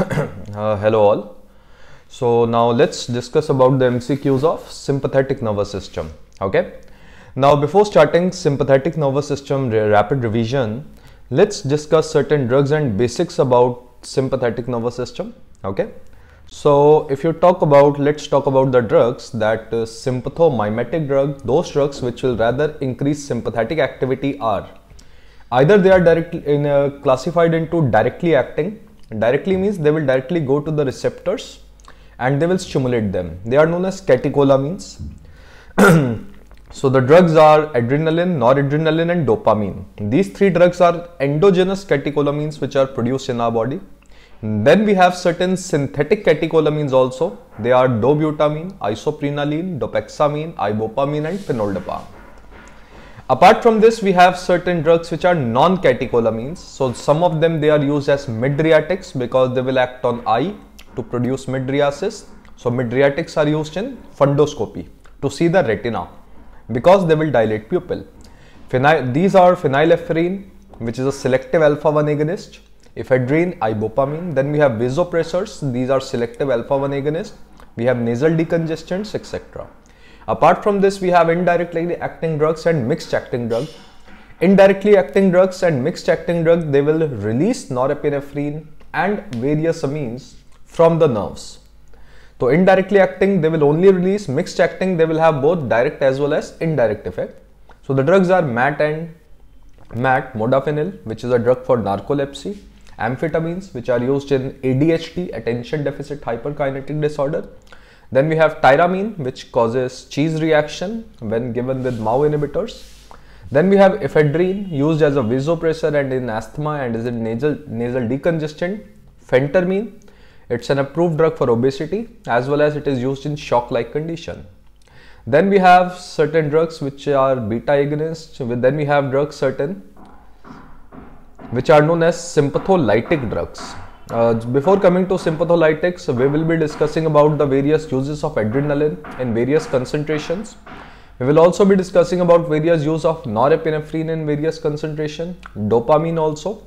Uh, hello all. So now let's discuss about the MCQs of sympathetic nervous system. Okay. Now before starting sympathetic nervous system rapid revision, let's discuss certain drugs and basics about sympathetic nervous system. Okay. So if you talk about, let's talk about the drugs that uh, sympathomimetic drug, those drugs which will rather increase sympathetic activity are either they are directly in, uh, classified into directly acting directly means they will directly go to the receptors and they will stimulate them. They are known as catecholamines. So the drugs are adrenaline noradrenaline and dopamine. These three drugs are endogenous catecholamines which are produced in our body. Then we have certain synthetic catecholamines also. They are dobutamine isoprenaline dopexamine ibopamine and fenoldopam Apart from this, we have certain drugs which are non-catecholamines. So some of them they are used as mydriatics because they will act on eye to produce mydriasis. So mydriatics are used in fundoscopy to see the retina because they will dilate pupil. Phenyl, these are phenylephrine which is a selective alpha-1 agonist, ephedrine, ibopamine. Then we have vasopressors. These are selective alpha-1 agonists. We have nasal decongestants, etc. Apart from this, we have indirectly acting drugs and mixed acting drugs. Indirectly acting drugs and mixed acting drugs, they will release norepinephrine and various amines from the nerves. So indirectly acting, they will only release mixed acting, they will have both direct as well as indirect effect. So the drugs are MAT and MAT, modafinil, which is a drug for narcolepsy, amphetamines, which are used in ADHD, attention deficit hyperkinetic disorder, then we have tyramine, which causes cheese reaction when given with MAO inhibitors. Then we have ephedrine, used as a vasopressor and in asthma and is a nasal, nasal decongestant. Phentermine, it's an approved drug for obesity as well as it is used in shock-like condition. Then we have certain drugs which are beta agonists. Then we have drugs certain which are known as sympatholytic drugs. Uh, before coming to sympatholytics, we will be discussing about the various uses of adrenaline in various concentrations. We will also be discussing about various use of norepinephrine in various concentration, dopamine also.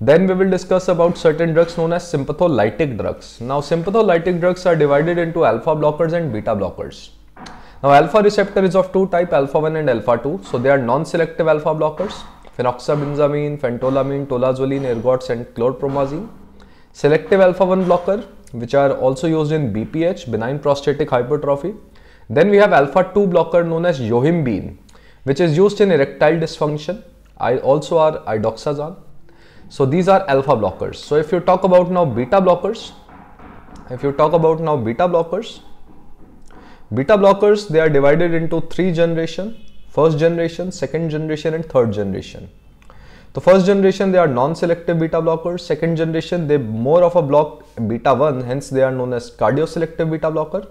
Then we will discuss about certain drugs known as sympatholytic drugs. Now sympatholytic drugs are divided into alpha blockers and beta blockers. Now alpha receptor is of two type alpha 1 and alpha 2. So they are non-selective alpha blockers phenoxybenzamine, phentolamine, tolazoline, ergots and chlorpromazine. Selective alpha-1 blocker which are also used in BPH, benign prostatic hypertrophy. Then we have alpha-2 blocker known as yohimbine which is used in erectile dysfunction. I also are idazoxan. So these are alpha blockers. So if you talk about now beta blockers, if you talk about now beta blockers, beta blockers they are divided into three generation first generation, second generation and third generation. The first generation they are non-selective beta blockers, second generation they more of a block beta 1 hence they are known as cardioselective beta blocker.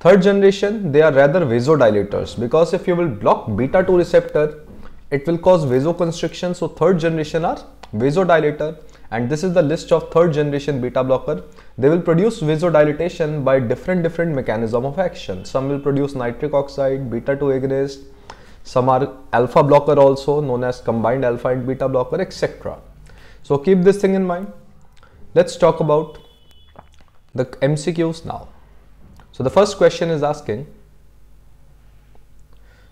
Third generation they are rather vasodilators because if you will block beta 2 receptor it will cause vasoconstriction so third generation are vasodilator and this is the list of third generation beta blocker. They will produce vasodilatation by different different mechanism of action. Some will produce nitric oxide, beta 2 agonist, some are alpha blocker also known as combined alpha and beta blocker etc. So keep this thing in mind. Let's talk about the MCQs now. So the first question is asking,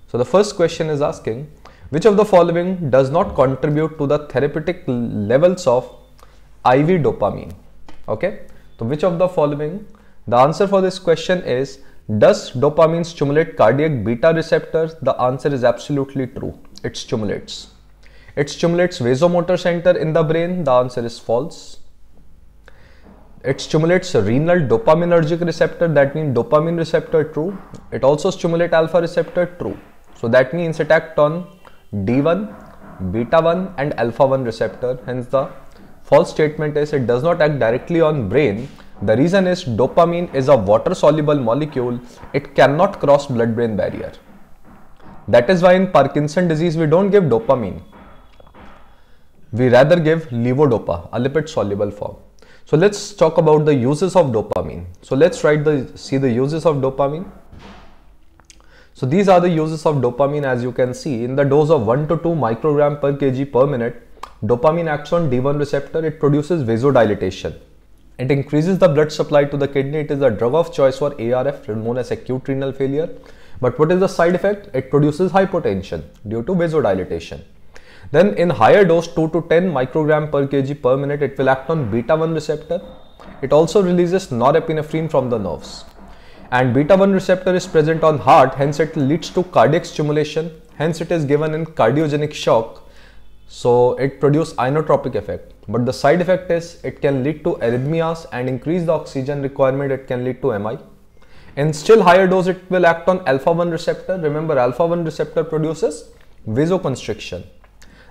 so the first question is asking, which of the following does not contribute to the therapeutic levels of IV dopamine? Okay, so which of the following? The answer for this question is does dopamine stimulate cardiac beta receptors? The answer is absolutely true. It stimulates. It stimulates vasomotor center in the brain. The answer is false. It stimulates renal dopaminergic receptor. That means dopamine receptor true. It also stimulates alpha receptor true. So that means it acts on D1, beta 1 and alpha 1 receptor. Hence the false statement is it does not act directly on brain the reason is dopamine is a water soluble molecule. It cannot cross blood brain barrier. That is why in Parkinson disease we don't give dopamine. We rather give levodopa, a lipid soluble form. So let's talk about the uses of dopamine. So let's write the see the uses of dopamine. So these are the uses of dopamine as you can see in the dose of 1 to 2 microgram per kg per minute. Dopamine acts on D1 receptor. It produces vasodilatation It increases the blood supply to the kidney. It is a drug of choice for ARF, known as acute renal failure. But what is the side effect? It produces hypotension due to vasodilatation. Then in higher dose 2 to 10 microgram per kg per minute, it will act on beta 1 receptor. It also releases norepinephrine from the nerves. And beta 1 receptor is present on heart, hence it leads to cardiac stimulation. Hence it is given in cardiogenic shock. So it produces inotropic effect. But the side effect is it can lead to arrhythmias and increase the oxygen requirement. It can lead to MI. In still higher dose, it will act on alpha 1 receptor. Remember, alpha 1 receptor produces vasoconstriction.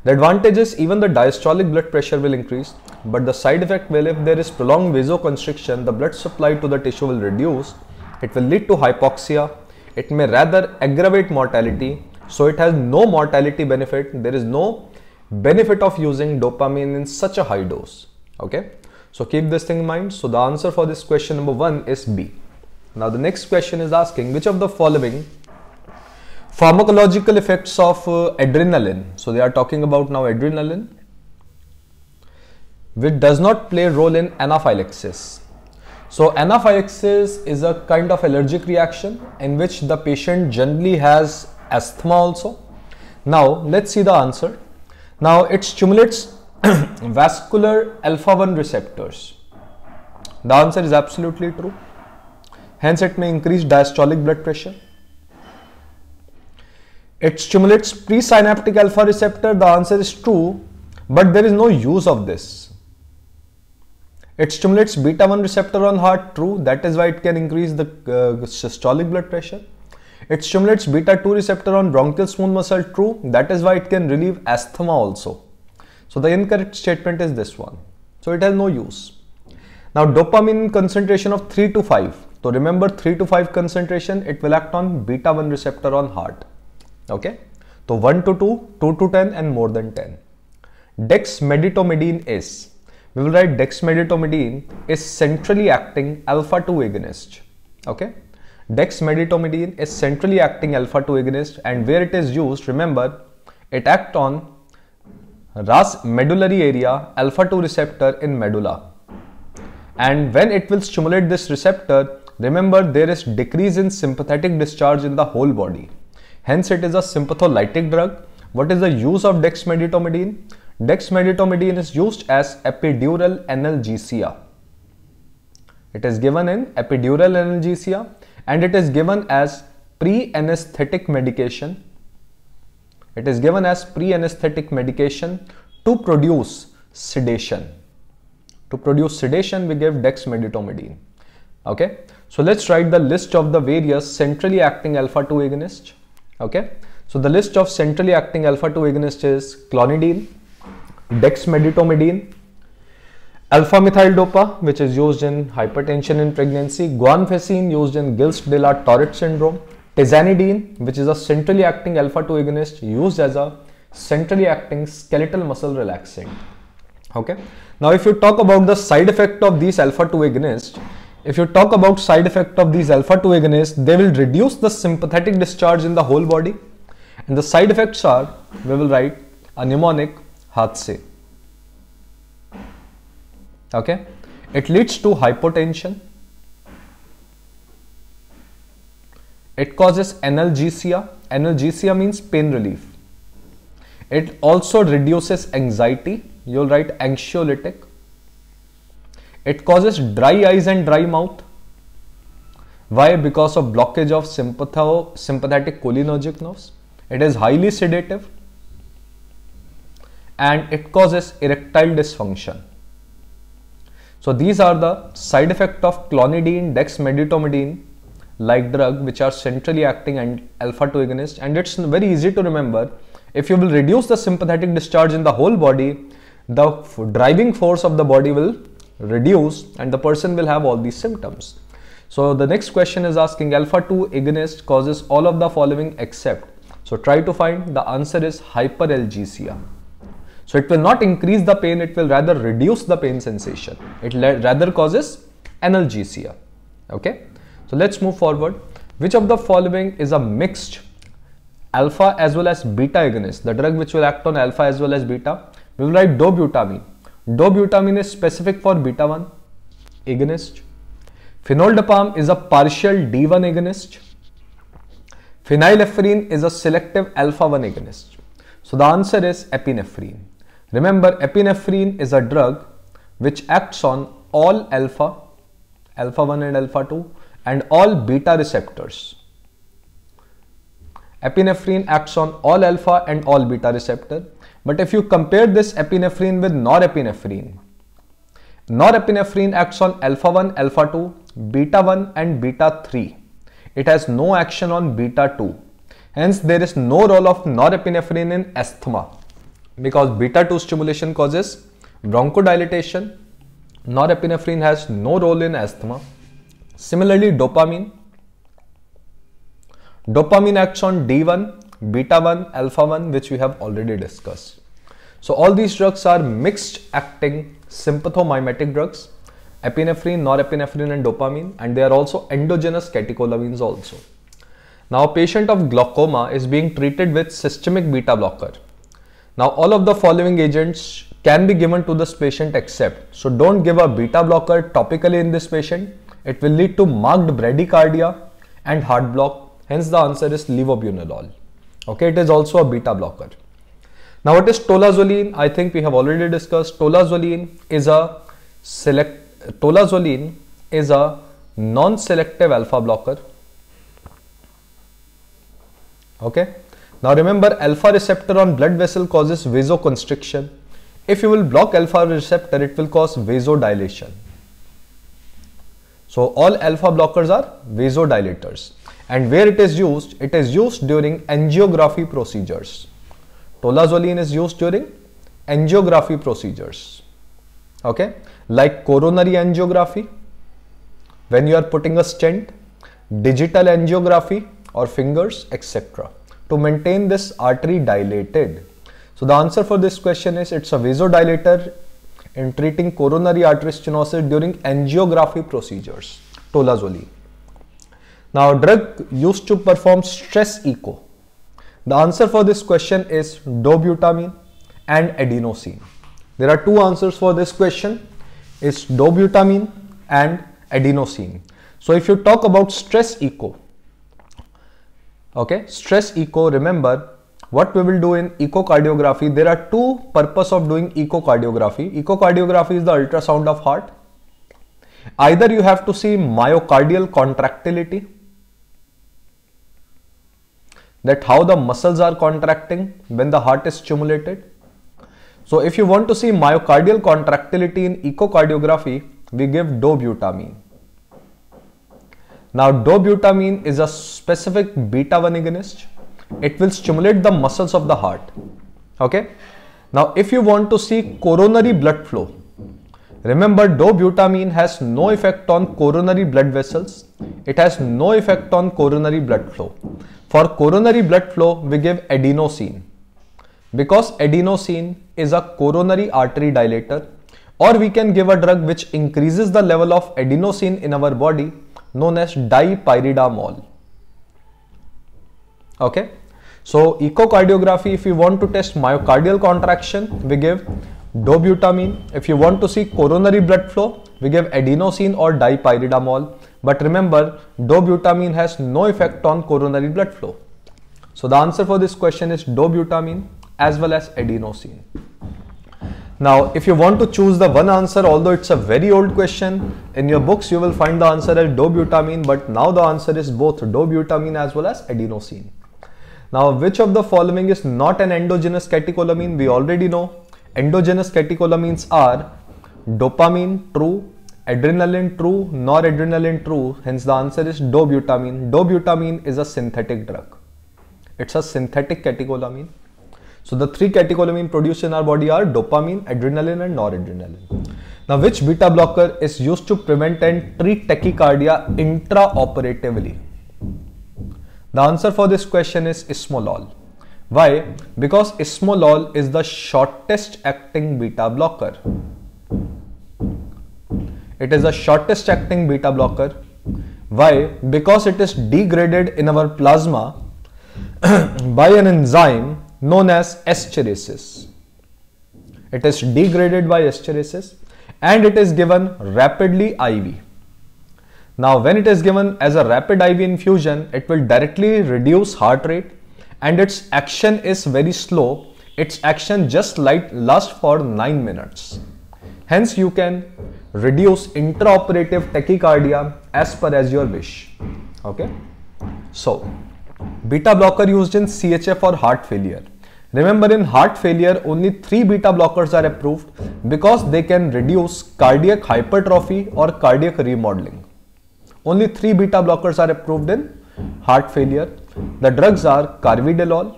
The advantage is even the diastolic blood pressure will increase, but the side effect will if there is prolonged vasoconstriction, the blood supply to the tissue will reduce. It will lead to hypoxia. It may rather aggravate mortality. So it has no mortality benefit. There is no benefit of using dopamine in such a high dose. Okay. So keep this thing in mind. So the answer for this question number one is B. Now the next question is asking which of the following Pharmacological effects of uh, adrenaline. So they are talking about now adrenaline, which does not play a role in anaphylaxis. So anaphylaxis is a kind of allergic reaction in which the patient generally has asthma also. Now let's see the answer. Now it stimulates vascular alpha 1 receptors. The answer is absolutely true. Hence it may increase diastolic blood pressure it stimulates presynaptic alpha receptor. The answer is true, but there is no use of this. It stimulates beta 1 receptor on heart. True. That is why it can increase the uh, systolic blood pressure. It stimulates beta 2 receptor on bronchial smooth muscle. True. That is why it can relieve asthma also. So the incorrect statement is this one. So it has no use. Now dopamine concentration of 3 to 5. So remember 3 to 5 concentration, it will act on beta 1 receptor on heart okay so 1 to 2 2 to 10 and more than 10 dexmedetomidine is we will write dexmedetomidine is centrally acting alpha 2 agonist okay dexmedetomidine is centrally acting alpha 2 agonist and where it is used remember it acts on ras medullary area alpha 2 receptor in medulla and when it will stimulate this receptor remember there is decrease in sympathetic discharge in the whole body Hence, it is a sympatholytic drug. What is the use of dexmedetomidine? Dexmedetomidine is used as epidural analgesia. It is given in epidural analgesia and it is given as pre-anesthetic medication. It is given as pre-anesthetic medication to produce sedation. To produce sedation, we give dexmedetomidine. Okay, so let's write the list of the various centrally acting alpha 2 agonists. Okay, so the list of centrally acting alpha 2 agonists is clonidine, dexmedetomidine, alpha methyl dopa, which is used in hypertension in pregnancy, guanfacine used in Gilles-de la Tourette syndrome, tizanidine, which is a centrally acting alpha 2 agonist used as a centrally acting skeletal muscle relaxant. Okay. Now, if you talk about the side effect of these alpha 2 agonists, if you talk about side effect of these alpha 2 agonists, they will reduce the sympathetic discharge in the whole body. And the side effects are, we will write a mnemonic hadse. Okay. It leads to hypotension. It causes analgesia. Analgesia means pain relief. It also reduces anxiety. You'll write anxiolytic it causes dry eyes and dry mouth. Why? Because of blockage of sympathetic cholinergic nerves. It is highly sedative and it causes erectile dysfunction. So these are the side effect of clonidine, dexmedetomidine like drug which are centrally acting and alpha 2 agonist and it's very easy to remember if you will reduce the sympathetic discharge in the whole body the driving force of the body will reduce and the person will have all these symptoms. So the next question is asking alpha 2 agonist causes all of the following except. So try to find the answer is hyperalgesia. So it will not increase the pain, it will rather reduce the pain sensation. It rather causes analgesia. Okay. So let's move forward. Which of the following is a mixed alpha as well as beta agonist? The drug which will act on alpha as well as beta. We will write dobutamine Dobutamine is specific for beta 1, agonist. Fenoldopam is a partial D1 agonist. Phenylephrine is a selective alpha 1 agonist. So the answer is epinephrine. Remember epinephrine is a drug which acts on all alpha, alpha 1 and alpha 2 and all beta receptors. Epinephrine acts on all alpha and all beta receptor. But if you compare this epinephrine with norepinephrine, norepinephrine acts on alpha 1, alpha 2, beta 1 and beta 3. It has no action on beta 2. Hence, there is no role of norepinephrine in asthma because beta 2 stimulation causes bronchodilation. Norepinephrine has no role in asthma. Similarly, dopamine. Dopamine acts on D1, beta 1, alpha 1 which we have already discussed. So all these drugs are mixed acting sympathomimetic drugs epinephrine, norepinephrine and dopamine and they are also endogenous catecholamines also. Now a patient of glaucoma is being treated with systemic beta blocker. Now all of the following agents can be given to this patient except, so don't give a beta blocker topically in this patient. It will lead to marked bradycardia and heart block. Hence the answer is levobunolol. Okay, it is also a beta blocker. Now what is tolazoline? I think we have already discussed. Tolazoline is a select tolazoline is a non-selective alpha blocker. Okay. Now remember alpha receptor on blood vessel causes vasoconstriction. If you will block alpha receptor, it will cause vasodilation. So all alpha blockers are vasodilators. And where it is used? It is used during angiography procedures. Tolazoline is used during angiography procedures. Okay like coronary angiography, when you are putting a stent, digital angiography or fingers, etc. to maintain this artery dilated. So the answer for this question is it's a vasodilator in treating coronary artery stenosis during angiography procedures, tolazoline. Now drug used to perform stress echo. The answer for this question is dobutamine and adenosine. There are two answers for this question is dobutamine and adenosine. So if you talk about stress echo, okay, stress echo, remember what we will do in echocardiography, there are two purpose of doing echocardiography. Echocardiography is the ultrasound of heart. Either you have to see myocardial contractility, that how the muscles are contracting when the heart is stimulated so if you want to see myocardial contractility in echocardiography, we give dobutamine. Now dobutamine is a specific beta 1 agonist. It will stimulate the muscles of the heart. Okay. Now if you want to see coronary blood flow, remember dobutamine has no effect on coronary blood vessels. It has no effect on coronary blood flow. For coronary blood flow, we give adenosine because adenosine is a coronary artery dilator or we can give a drug which increases the level of adenosine in our body known as dipyridamole. Okay. So echocardiography if you want to test myocardial contraction we give dobutamine. If you want to see coronary blood flow we give adenosine or dipyridamole. But remember dobutamine has no effect on coronary blood flow. So the answer for this question is dobutamine as well as adenosine. Now, if you want to choose the one answer, although it's a very old question, in your books you will find the answer as dobutamine, but now the answer is both dobutamine as well as adenosine. Now, which of the following is not an endogenous catecholamine? We already know endogenous catecholamines are dopamine, true, adrenaline, true, noradrenaline, true. Hence, the answer is dobutamine. Dobutamine is a synthetic drug. It's a synthetic catecholamine. So the three catecholamine produced in our body are dopamine, adrenaline and noradrenaline. Now which beta blocker is used to prevent and treat tachycardia intraoperatively? The answer for this question is esmolol. Why? Because esmolol is the shortest acting beta blocker. It is the shortest acting beta blocker. Why? Because it is degraded in our plasma by an enzyme known as esterases. It is degraded by esterases and it is given rapidly IV. Now when it is given as a rapid IV infusion, it will directly reduce heart rate and its action is very slow. Its action just like lasts for 9 minutes. Hence you can reduce intraoperative tachycardia as per as your wish. Okay. So beta blocker used in CHF or heart failure. Remember in heart failure only 3 beta blockers are approved because they can reduce cardiac hypertrophy or cardiac remodeling. Only 3 beta blockers are approved in heart failure. The drugs are carvedilol,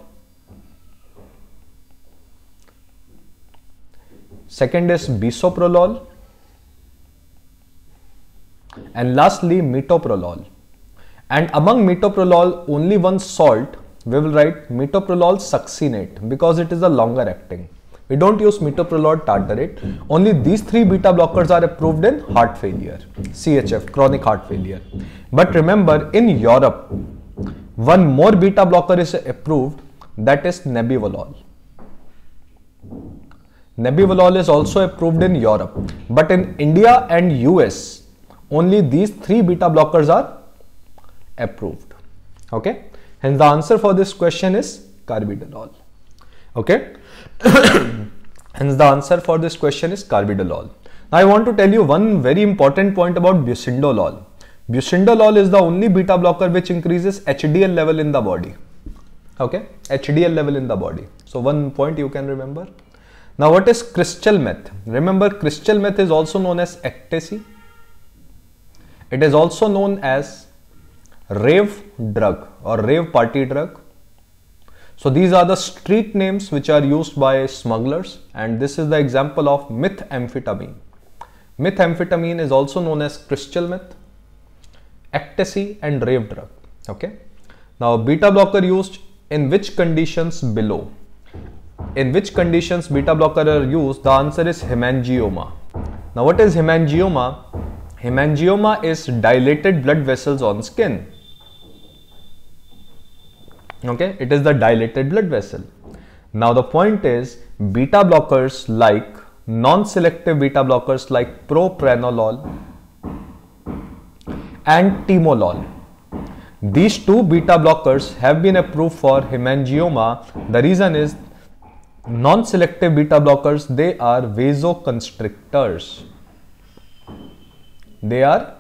second is bisoprolol and lastly metoprolol. And among metoprolol only one salt we will write metoprolol succinate because it is a longer acting. We don't use metoprolol tartrate. Only these three beta blockers are approved in heart failure, CHF, chronic heart failure. But remember, in Europe, one more beta blocker is approved that is nebivolol. Nebivolol is also approved in Europe, but in India and US, only these three beta blockers are approved. Okay. Hence the answer for this question is carvedilol. Okay. Hence the answer for this question is carvedilol. Now I want to tell you one very important point about bucindolol. Bucindolol is the only beta blocker which increases HDL level in the body. Okay, HDL level in the body. So one point you can remember. Now what is crystal meth? Remember crystal meth is also known as ecstasy. It is also known as rave drug or rave party drug. So these are the street names which are used by smugglers and this is the example of methamphetamine. Methamphetamine is also known as crystal meth, ecstasy and rave drug. Okay. Now beta blocker used in which conditions below? In which conditions beta blocker are used? The answer is hemangioma. Now what is hemangioma? Hemangioma is dilated blood vessels on skin okay? It is the dilated blood vessel. Now the point is beta blockers like non-selective beta blockers like propranolol and timolol. These two beta blockers have been approved for hemangioma. The reason is non-selective beta blockers they are vasoconstrictors. They are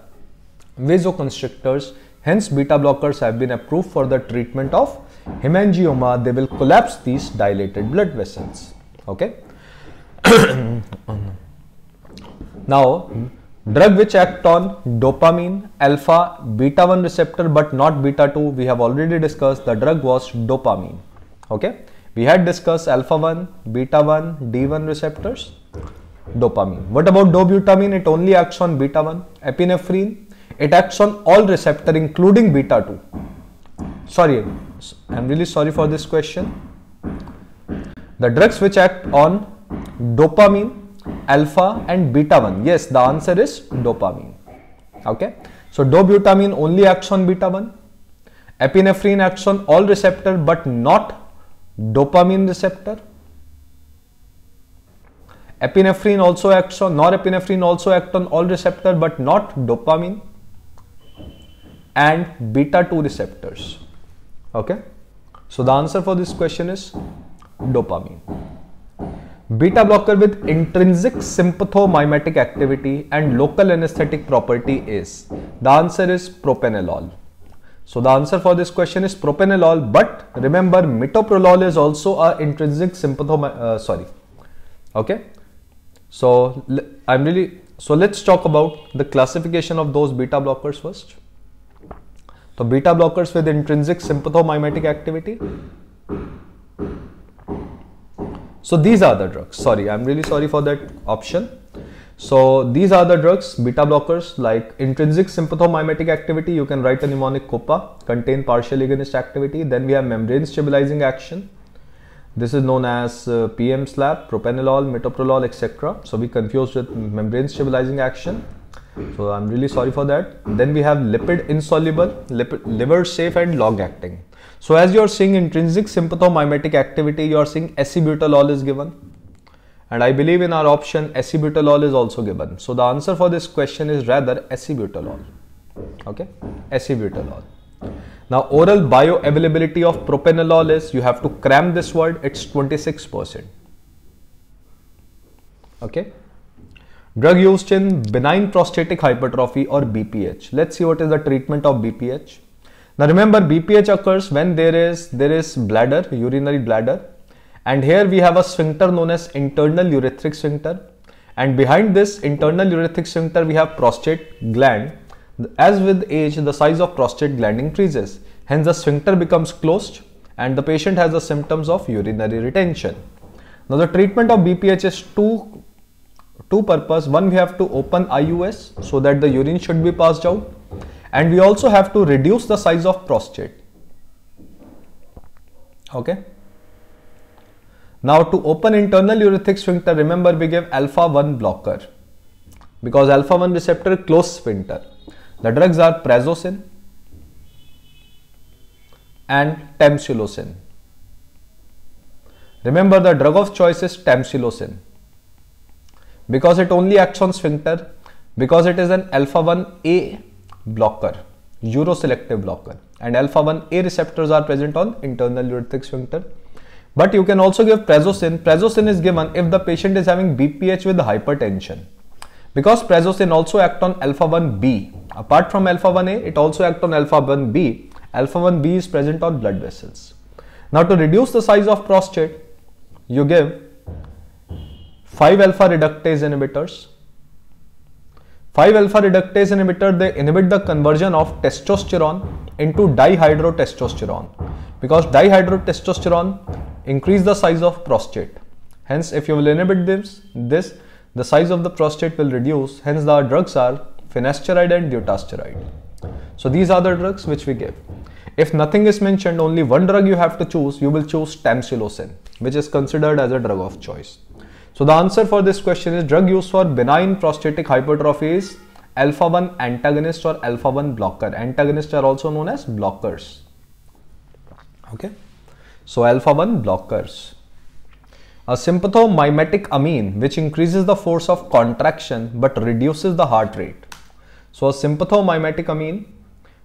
vasoconstrictors. Hence beta blockers have been approved for the treatment of hemangioma, they will collapse these dilated blood vessels. Okay. now, drug which act on dopamine, alpha, beta 1 receptor but not beta 2, we have already discussed the drug was dopamine. Okay. We had discussed alpha 1, beta 1, D1 receptors, dopamine. What about dobutamine? It only acts on beta 1. Epinephrine, it acts on all receptor including beta 2. Sorry, I'm really sorry for this question. The drugs which act on dopamine, alpha and beta 1. Yes, the answer is dopamine. Okay. So dobutamine only acts on beta 1. Epinephrine acts on all receptor but not dopamine receptor. Epinephrine also acts on, norepinephrine also act on all receptor but not dopamine and beta 2 receptors okay? So the answer for this question is dopamine. Beta blocker with intrinsic sympathomimetic activity and local anesthetic property is the answer is propranolol so the answer for this question is propranolol but remember metoprolol is also a intrinsic sympathom uh, sorry. Okay? So i'm really so let's talk about the classification of those beta blockers first so beta blockers with intrinsic sympathomimetic activity. So these are the drugs. Sorry, I'm really sorry for that option. So these are the drugs, beta blockers like intrinsic sympathomimetic activity. You can write a mnemonic COPA, contain partial agonist activity. Then we have membrane stabilizing action. This is known as uh, PM slab, propranolol, metoprolol, etc. So we confused with membrane stabilizing action. So I'm really sorry for that. Then we have lipid insoluble, lipid, liver safe and long acting. So as you're seeing intrinsic sympathomimetic activity, you're seeing acebutolol is given. and I believe in our option acebutolol is also given. So the answer for this question is rather acebutolol. Okay, acebutolol. Now oral bioavailability of propanolol is, you have to cram this word, it's 26%. Okay. Drug used in benign prostatic hypertrophy or BPH. Let's see what is the treatment of BPH. Now remember BPH occurs when there is there is bladder, urinary bladder and here we have a sphincter known as internal urethric sphincter and behind this internal urethric sphincter we have prostate gland. As with age the size of prostate gland increases. Hence the sphincter becomes closed and the patient has the symptoms of urinary retention. Now the treatment of BPH is two two purpose. One we have to open IUS so that the urine should be passed out. And we also have to reduce the size of prostate. Okay? Now to open internal urethric sphincter remember we give alpha 1 blocker. Because alpha 1 receptor close sphincter. The drugs are prazosin and tamsulosin remember the drug of choice is tamsulosin because it only acts on sphincter. Because it is an alpha 1a blocker uroselective blocker. And alpha 1a receptors are present on internal urethric sphincter. But you can also give prazosin prazosin is given if the patient is having bph with hypertension. Because prazosin also act on alpha 1b apart from alpha 1a it also act on alpha 1b alpha 1b is present on blood vessels. Now to reduce the size of prostate you give 5 alpha reductase inhibitors. 5 alpha reductase inhibitor they inhibit the conversion of testosterone into dihydrotestosterone because dihydrotestosterone increase the size of prostate. Hence if you will inhibit this, this the size of the prostate will reduce. Hence the drugs are finasteride and dutasteride. So these are the drugs which we give. If nothing is mentioned, only one drug you have to choose, you will choose tamsulosin, which is considered as a drug of choice. So the answer for this question is drug used for benign prostatic hypertrophy is alpha 1 antagonist or alpha 1 blocker. Antagonists are also known as blockers. Okay. So alpha 1 blockers. A sympathomimetic amine which increases the force of contraction but reduces the heart rate. So a sympathomimetic amine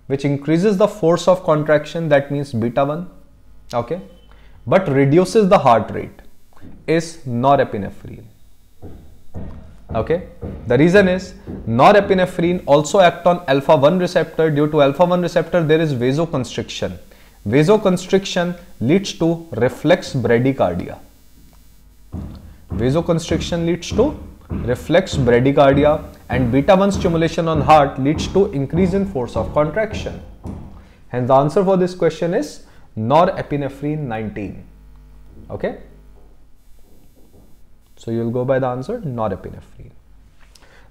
which increases the force of contraction that means beta 1 okay but reduces the heart rate is norepinephrine. Okay, the reason is norepinephrine also act on alpha 1 receptor. Due to alpha 1 receptor, there is vasoconstriction. Vasoconstriction leads to reflex bradycardia. Vasoconstriction leads to reflex bradycardia and beta 1 stimulation on heart leads to increase in force of contraction. Hence the answer for this question is norepinephrine 19. Okay. So you will go by the answer norepinephrine.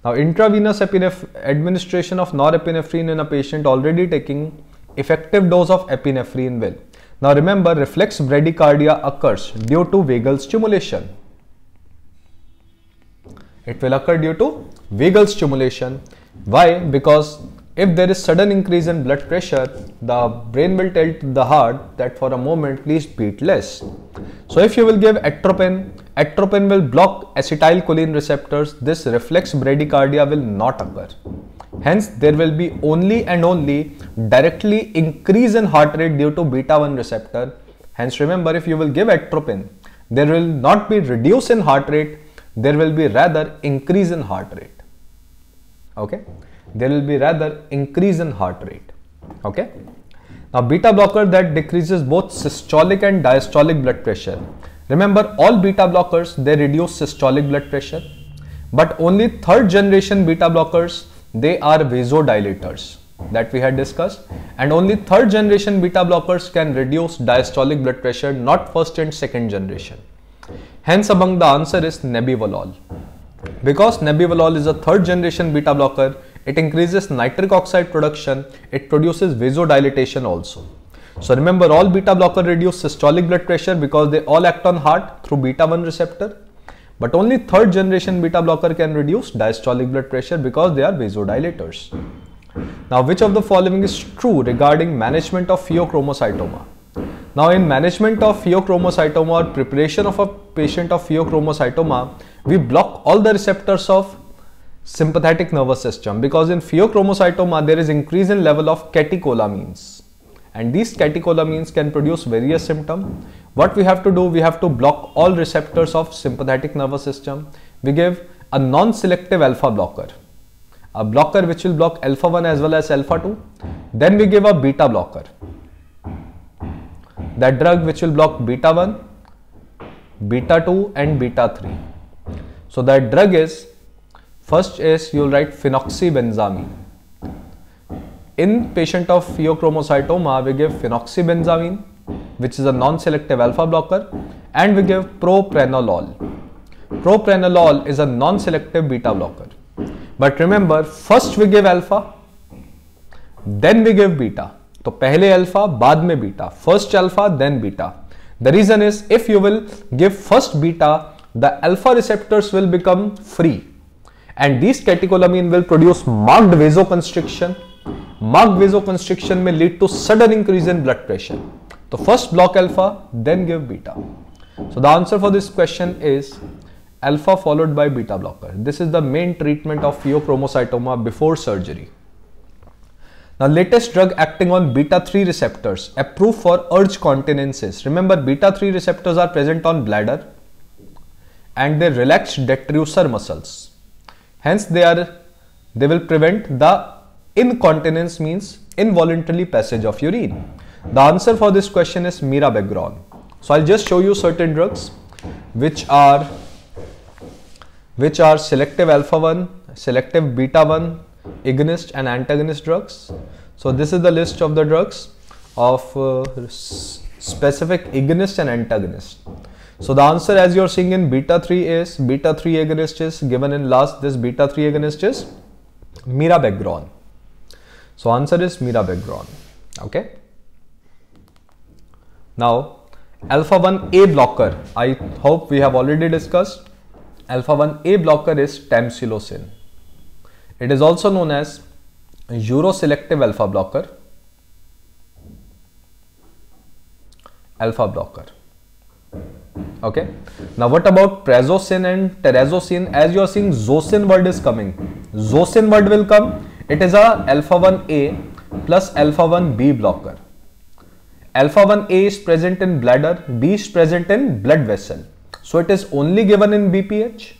Now intravenous administration of norepinephrine in a patient already taking effective dose of epinephrine will. Now remember reflex bradycardia occurs due to vagal stimulation. It will occur due to vagal stimulation. Why? Because if there is sudden increase in blood pressure, the brain will tell the heart that for a moment please beat less. So if you will give atropine, atropine will block acetylcholine receptors. This reflex bradycardia will not occur. Hence, there will be only and only directly increase in heart rate due to beta 1 receptor. Hence, remember if you will give atropine, there will not be reduce in heart rate, there will be rather increase in heart rate. Okay there will be rather increase in heart rate. Okay. Now beta blocker that decreases both systolic and diastolic blood pressure. Remember all beta blockers they reduce systolic blood pressure but only third generation beta blockers they are vasodilators that we had discussed and only third generation beta blockers can reduce diastolic blood pressure not first and second generation. Hence among the answer is nebivolol. Because nebivolol is a third generation beta blocker it increases nitric oxide production, it produces vasodilatation also. So remember all beta blocker reduce systolic blood pressure because they all act on heart through beta 1 receptor. But only third generation beta blocker can reduce diastolic blood pressure because they are vasodilators. Now which of the following is true regarding management of pheochromocytoma? Now in management of pheochromocytoma or preparation of a patient of pheochromocytoma, we block all the receptors of sympathetic nervous system because in pheochromocytoma there is increase in level of catecholamines and these catecholamines can produce various symptoms. What we have to do, we have to block all receptors of sympathetic nervous system. We give a non-selective alpha blocker, a blocker which will block alpha 1 as well as alpha 2. Then we give a beta blocker that drug which will block beta 1, beta 2 and beta 3. So that drug is first is you will write phenoxybenzamine. In patient of pheochromocytoma we give phenoxybenzamine which is a non-selective alpha blocker and we give propranolol. Propranolol is a non-selective beta blocker. But remember first we give alpha then we give beta तो पहले alpha बाद में beta first alpha then beta the reason is if you will give first beta the alpha receptors will become free and this कैटिकोलामीन will produce marked वेजोकंस्ट्रिक्शन Mug vasoconstriction may lead to sudden increase in blood pressure. So first block alpha, then give beta. So the answer for this question is alpha followed by beta blocker. This is the main treatment of pheochromocytoma before surgery. Now latest drug acting on beta-3 receptors approved for urge continences. Remember beta-3 receptors are present on bladder and they relax detrusor muscles. Hence they are they will prevent the incontinence means involuntary passage of urine. The answer for this question is mirabegron. So I'll just show you certain drugs which are which are selective alpha 1, selective beta 1, agonist and antagonist drugs. So this is the list of the drugs of uh, specific agonist and antagonist. So the answer as you're seeing in beta 3 is beta 3 agonist is given in last this beta 3 agonist is mirabegron. So answer is mirabegron. Okay. Now alpha 1a blocker I hope we have already discussed alpha 1a blocker is tamsulosin. It is also known as uroselective alpha blocker, alpha blocker. Okay. Now what about prazosin and terazosin? As you are seeing, zosin word is coming. Zosin word will come. It is a alpha 1a plus alpha 1b blocker. Alpha 1a is present in bladder, b is present in blood vessel. So it is only given in BPH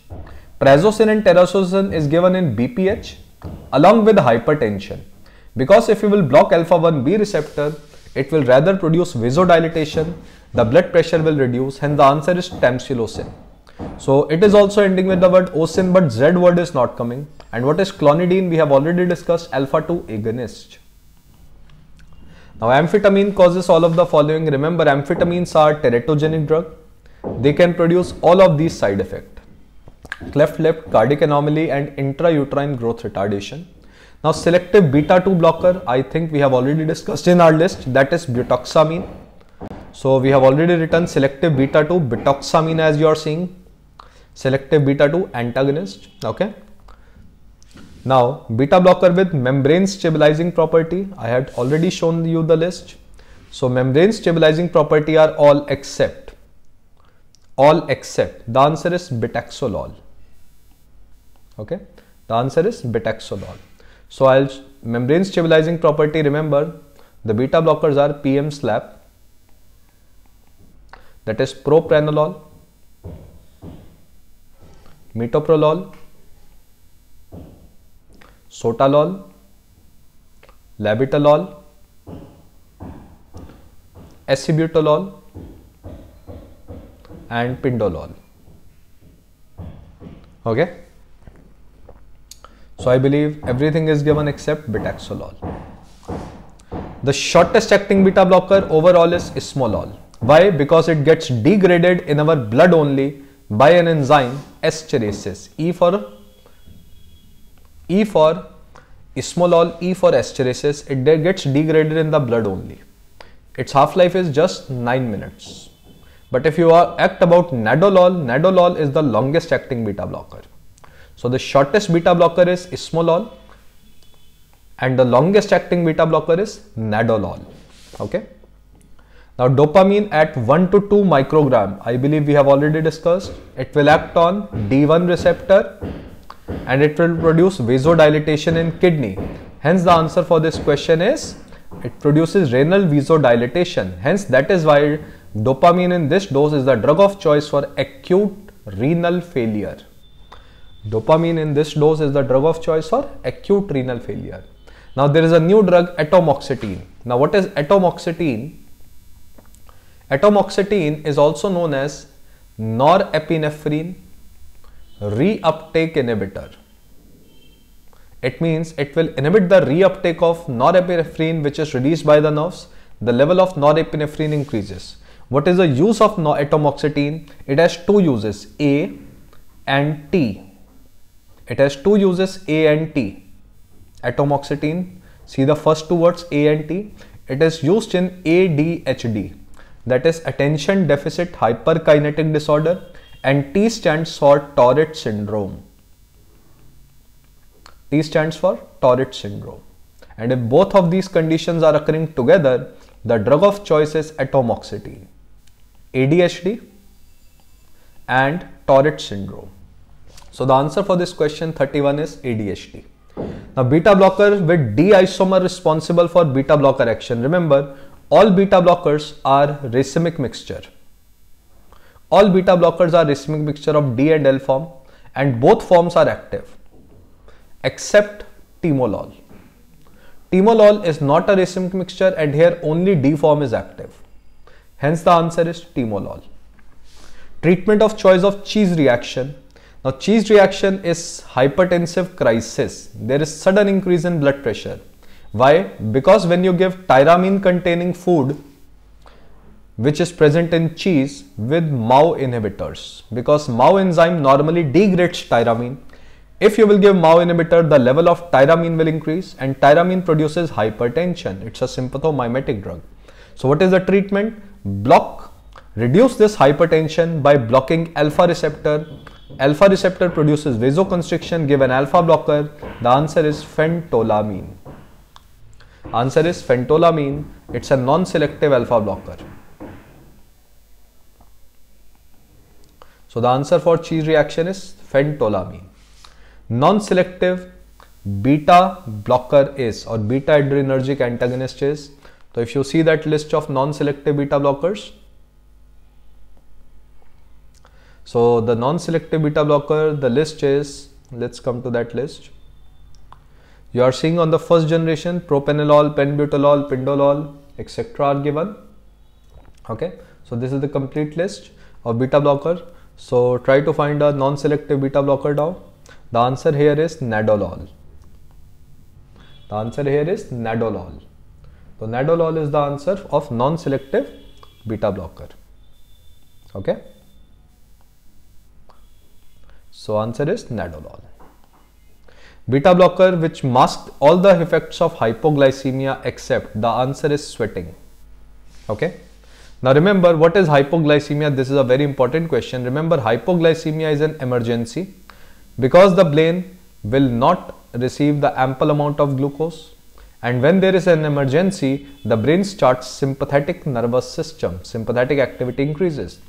Prazosin and terazosin is given in BPH along with hypertension. Because if you will block alpha 1b receptor, it will rather produce vasodilatation, the blood pressure will reduce, hence the answer is tamsulosin. So it is also ending with the word osin, but Z word is not coming. And what is clonidine? We have already discussed alpha 2 agonist. Now amphetamine causes all of the following. Remember amphetamines are teratogenic drug. They can produce all of these side effects cleft lip, cardiac anomaly and intrauterine growth retardation. Now selective beta 2 blocker I think we have already discussed in our list that is butoxamine. So we have already written selective beta 2 butoxamine as you are seeing selective beta 2 antagonist okay. Now beta blocker with membrane stabilizing property I had already shown you the list. So membrane stabilizing property are all except all except the answer is betaxolol okay the answer is betaxolol so i'll membrane stabilizing property remember the beta blockers are pm slap that is propranolol metoprolol sotalol labetalol acebutolol and pindolol okay so I believe everything is given except betaxolol. The shortest acting beta blocker overall is esmolol. Why? Because it gets degraded in our blood only by an enzyme esterases. E for E for esmolol, E for esterases. It gets degraded in the blood only. Its half-life is just 9 minutes. But if you are act about nadolol, nadolol is the longest acting beta blocker. So the shortest beta blocker is esmolol and the longest acting beta blocker is nadolol. Okay. Now dopamine at 1 to 2 microgram, I believe we have already discussed, it will act on D1 receptor and it will produce vasodilatation in kidney. Hence the answer for this question is it produces renal vasodilatation. Hence that is why dopamine in this dose is the drug of choice for acute renal failure. Dopamine in this dose is the drug of choice for acute renal failure. Now there is a new drug atomoxetine. Now what is atomoxetine? Atomoxetine is also known as norepinephrine reuptake inhibitor. It means it will inhibit the reuptake of norepinephrine which is released by the nerves. The level of norepinephrine increases. What is the use of atomoxetine? It has two uses A and T. It has two uses A and T. Atomoxetine, see the first two words A and T. It is used in ADHD that is attention deficit hyperkinetic disorder and T stands for Tourette syndrome. T stands for Tourette syndrome. And if both of these conditions are occurring together, the drug of choice is atomoxetine. ADHD and Tourette syndrome. So the answer for this question 31 is ADHD. Now beta blocker with D isomer responsible for beta blocker action. Remember all beta blockers are racemic mixture. All beta blockers are racemic mixture of D and L form and both forms are active except timolol. Timolol is not a racemic mixture and here only D form is active. Hence the answer is timolol. Treatment of choice of cheese reaction. Now cheese reaction is hypertensive crisis. There is sudden increase in blood pressure. Why? Because when you give tyramine containing food which is present in cheese with MAO inhibitors because MAO enzyme normally degrades tyramine. If you will give MAO inhibitor, the level of tyramine will increase and tyramine produces hypertension. It's a sympathomimetic drug. So what is the treatment? Block, reduce this hypertension by blocking alpha receptor. Alpha receptor produces vasoconstriction, give an alpha blocker. The answer is phentolamine. Answer is phentolamine. It's a non-selective alpha blocker. So the answer for cheese reaction is phentolamine. Non-selective beta blocker is or beta adrenergic antagonist is. So if you see that list of non-selective beta blockers, so the non-selective beta blocker, the list is, let's come to that list. You are seeing on the first generation propranolol, penbutolol, pindolol, etc. are given. Okay, so this is the complete list of beta blocker. So try to find a non-selective beta blocker now. The answer here is nadolol. The answer here is nadolol. So nadolol is the answer of non-selective beta blocker. Okay. So answer is nadolol. Beta blocker which masks all the effects of hypoglycemia except the answer is sweating. Okay. Now remember what is hypoglycemia? This is a very important question. Remember hypoglycemia is an emergency because the brain will not receive the ample amount of glucose and when there is an emergency the brain starts sympathetic nervous system sympathetic activity increases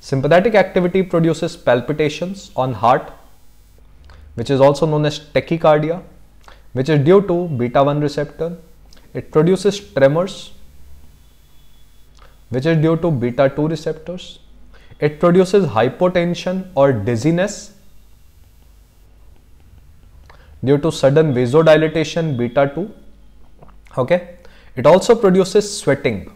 sympathetic activity produces palpitations on heart which is also known as tachycardia which is due to beta 1 receptor it produces tremors which is due to beta 2 receptors. It produces hypotension or dizziness due to sudden vasodilatation beta 2. Okay. It also produces sweating.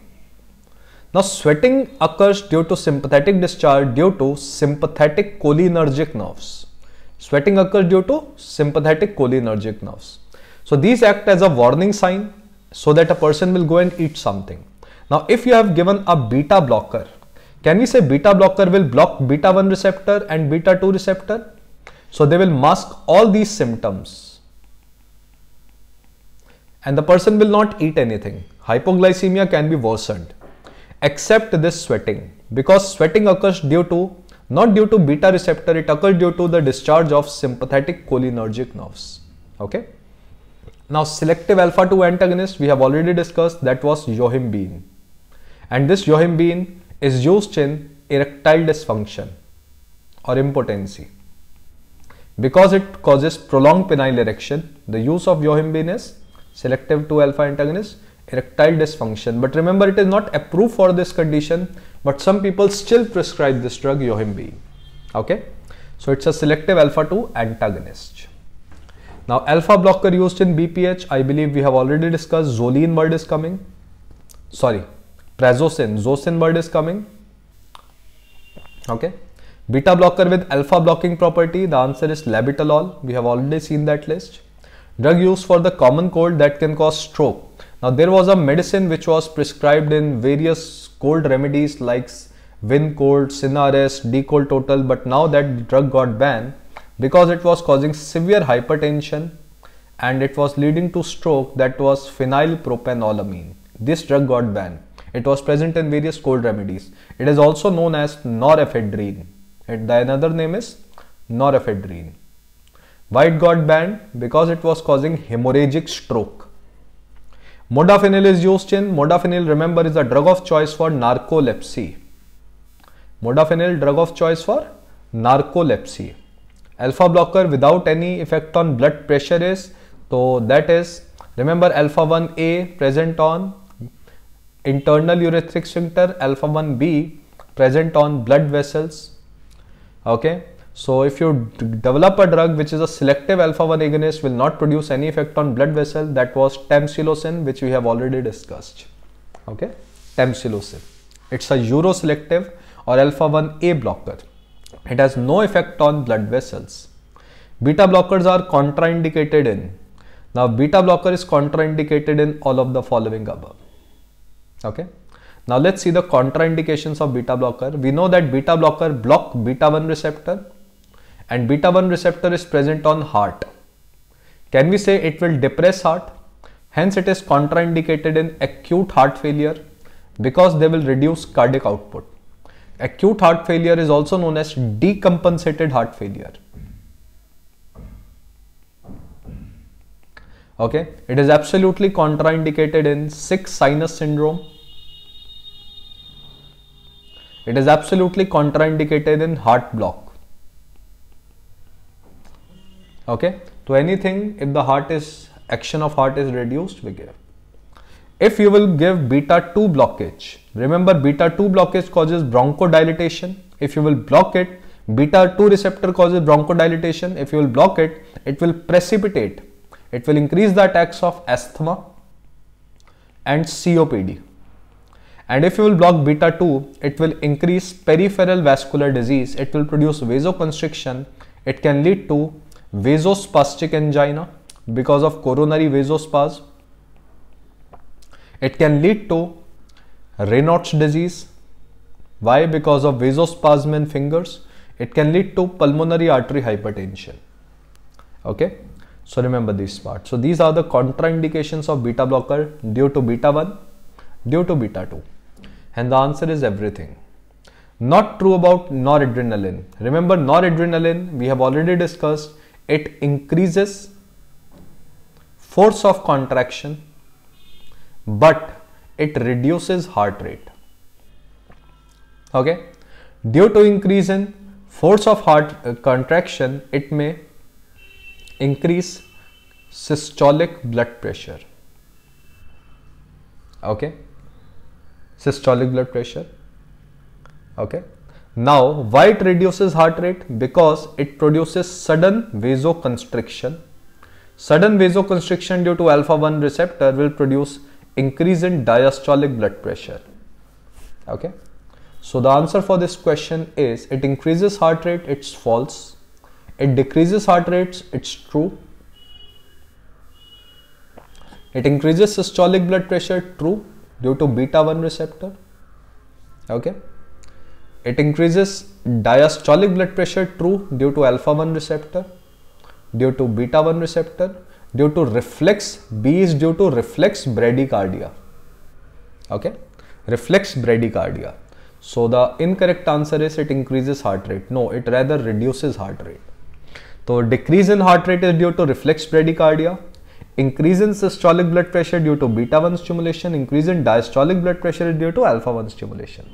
Now sweating occurs due to sympathetic discharge due to sympathetic cholinergic nerves. Sweating occurs due to sympathetic cholinergic nerves. So these act as a warning sign so that a person will go and eat something. Now, if you have given a beta blocker, can we say beta blocker will block beta 1 receptor and beta 2 receptor? So they will mask all these symptoms and the person will not eat anything. Hypoglycemia can be worsened except this sweating because sweating occurs due to not due to beta receptor it occurs due to the discharge of sympathetic cholinergic nerves okay now selective alpha 2 antagonist we have already discussed that was yohimbine and this yohimbine is used in erectile dysfunction or impotency. Because it causes prolonged penile erection, the use of yohimbine is selective 2 alpha antagonist erectile dysfunction. But remember it is not approved for this condition but some people still prescribe this drug yohimbine. Okay. So it's a selective alpha 2 antagonist. Now alpha blocker used in BPH, I believe we have already discussed Zoline word is coming. Sorry, prazosin, zosin word is coming. Okay. Beta blocker with alpha blocking property, the answer is labetalol. We have already seen that list. Drug used for the common cold that can cause stroke. Now there was a medicine which was prescribed in various cold remedies like Vincold, Sinarest, D'Cold Total, but now that drug got banned because it was causing severe hypertension and it was leading to stroke that was phenylpropanolamine. This drug got banned. It was present in various cold remedies. It is also known as norephedrine. It, the another name is norephedrine. Why it got banned? Because it was causing hemorrhagic stroke. Modafinil is used in, modafinil remember is a drug of choice for narcolepsy. Modafinil drug of choice for narcolepsy. Alpha blocker without any effect on blood pressure is, so that is, remember alpha 1A present on internal urethric sphincter, alpha 1B present on blood vessels, okay so if you develop a drug which is a selective alpha 1 agonist will not produce any effect on blood vessel that was tamsulosin which we have already discussed. Okay? Tamsulosin it's a uroselective or alpha 1 a blocker. It has no effect on blood vessels. Beta blockers are contraindicated in. Now beta blocker is contraindicated in all of the following above. Okay? Now let's see the contraindications of beta blocker. We know that beta blocker block beta 1 receptor and beta 1 receptor is present on heart. Can we say it will depress heart? Hence it is contraindicated in acute heart failure because they will reduce cardiac output. Acute heart failure is also known as decompensated heart failure. Okay, it is absolutely contraindicated in sick sinus syndrome it is absolutely contraindicated in heart block. Okay, so anything if the heart is action of heart is reduced, we give. If you will give beta 2 blockage, remember beta 2 blockage causes bronchodilation. If you will block it, beta 2 receptor causes bronchodilation. If you will block it, it will precipitate. It will increase the attacks of asthma and COPD. And if you will block beta 2, it will increase peripheral vascular disease. It will produce vasoconstriction. It can lead to vasospastic angina because of coronary vasospasm. It can lead to Raynaud's disease. Why? Because of vasospasm in fingers. It can lead to pulmonary artery hypertension. Okay. So remember this part. So these are the contraindications of beta blocker due to beta 1, due to beta 2. And the answer is everything. Not true about noradrenaline. Remember noradrenaline, we have already discussed, it increases force of contraction, but it reduces heart rate. Okay. Due to increase in force of heart uh, contraction, it may increase systolic blood pressure. Okay systolic blood pressure. Okay. Now, why it reduces heart rate? Because it produces sudden vasoconstriction. Sudden vasoconstriction due to alpha 1 receptor will produce increase in diastolic blood pressure. Okay. So the answer for this question is it increases heart rate, it's false. It decreases heart rates, it's true. It increases systolic blood pressure, true due to beta 1 receptor okay it increases diastolic blood pressure true due to alpha 1 receptor due to beta 1 receptor due to reflex b is due to reflex bradycardia okay reflex bradycardia so the incorrect answer is it increases heart rate no it rather reduces heart rate so decrease in heart rate is due to reflex bradycardia increase in systolic blood pressure due to beta 1 stimulation, increase in diastolic blood pressure is due to alpha 1 stimulation.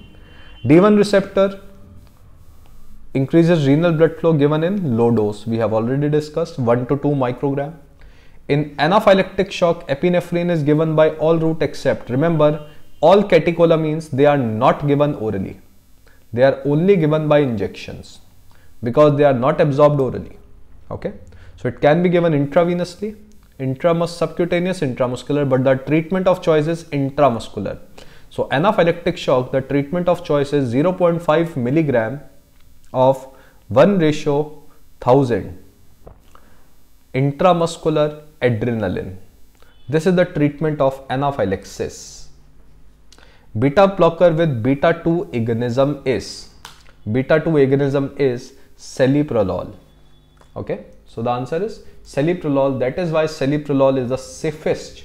D1 receptor increases renal blood flow given in low dose. We have already discussed 1 to 2 microgram. In anaphylactic shock, epinephrine is given by all route except, remember, all catecholamines, they are not given orally. They are only given by injections because they are not absorbed orally. Okay. So it can be given intravenously, intramus subcutaneous, intramuscular, but the treatment of choice is intramuscular. So anaphylactic shock, the treatment of choice is 0.5 milligram of 1 ratio 1000 intramuscular adrenaline. This is the treatment of anaphylaxis. Beta blocker with beta 2 agonism is beta 2 agonism is celiprolol. Okay, so the answer is celiprolol. That is why celiprolol is the safest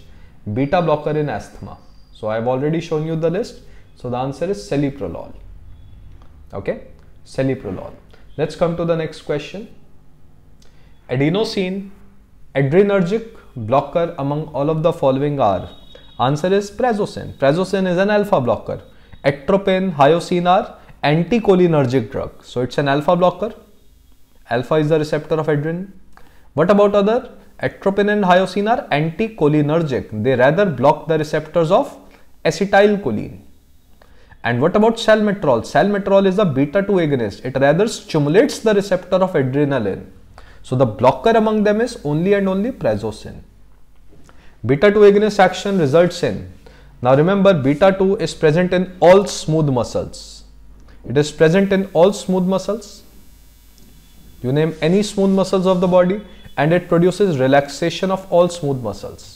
beta blocker in asthma. So I have already shown you the list. So the answer is celiprolol. Okay, celiprolol. Let's come to the next question. Adenosine adrenergic blocker among all of the following are answer is prazosin prazosin is an alpha blocker atropine hyoscine are anticholinergic drug so it's an alpha blocker alpha is the receptor of adrenaline what about other atropine and hyoscine are anticholinergic they rather block the receptors of acetylcholine and what about salmeterol salmeterol is a beta 2 agonist it rather stimulates the receptor of adrenaline so the blocker among them is only and only prazosin. Beta 2 agonist action results in, now remember beta 2 is present in all smooth muscles. It is present in all smooth muscles. You name any smooth muscles of the body and it produces relaxation of all smooth muscles.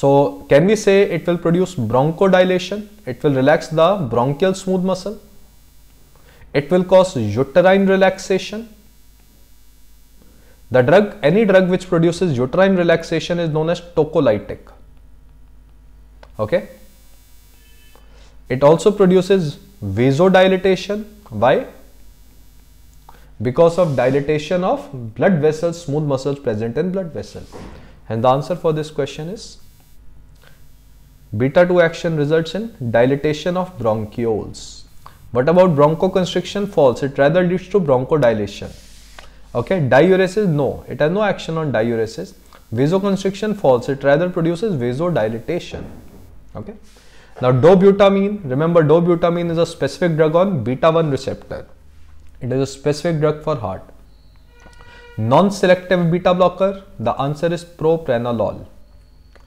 So can we say it will produce bronchodilation? It will relax the bronchial smooth muscle. It will cause uterine relaxation. The drug, any drug which produces uterine relaxation is known as tocolytic. Okay. It also produces vasodilatation. Why? Because of dilatation of blood vessels, smooth muscles present in blood vessel. And the answer for this question is beta 2 action results in dilatation of bronchioles. What about bronchoconstriction? False. It rather leads to bronchodilation. Okay, diuresis, no, it has no action on diuresis. Vasoconstriction, false. It rather produces vasodilatation. Okay. Now, dobutamine, remember dobutamine is a specific drug on beta 1 receptor. It is a specific drug for heart. Non-selective beta blocker, the answer is propranolol.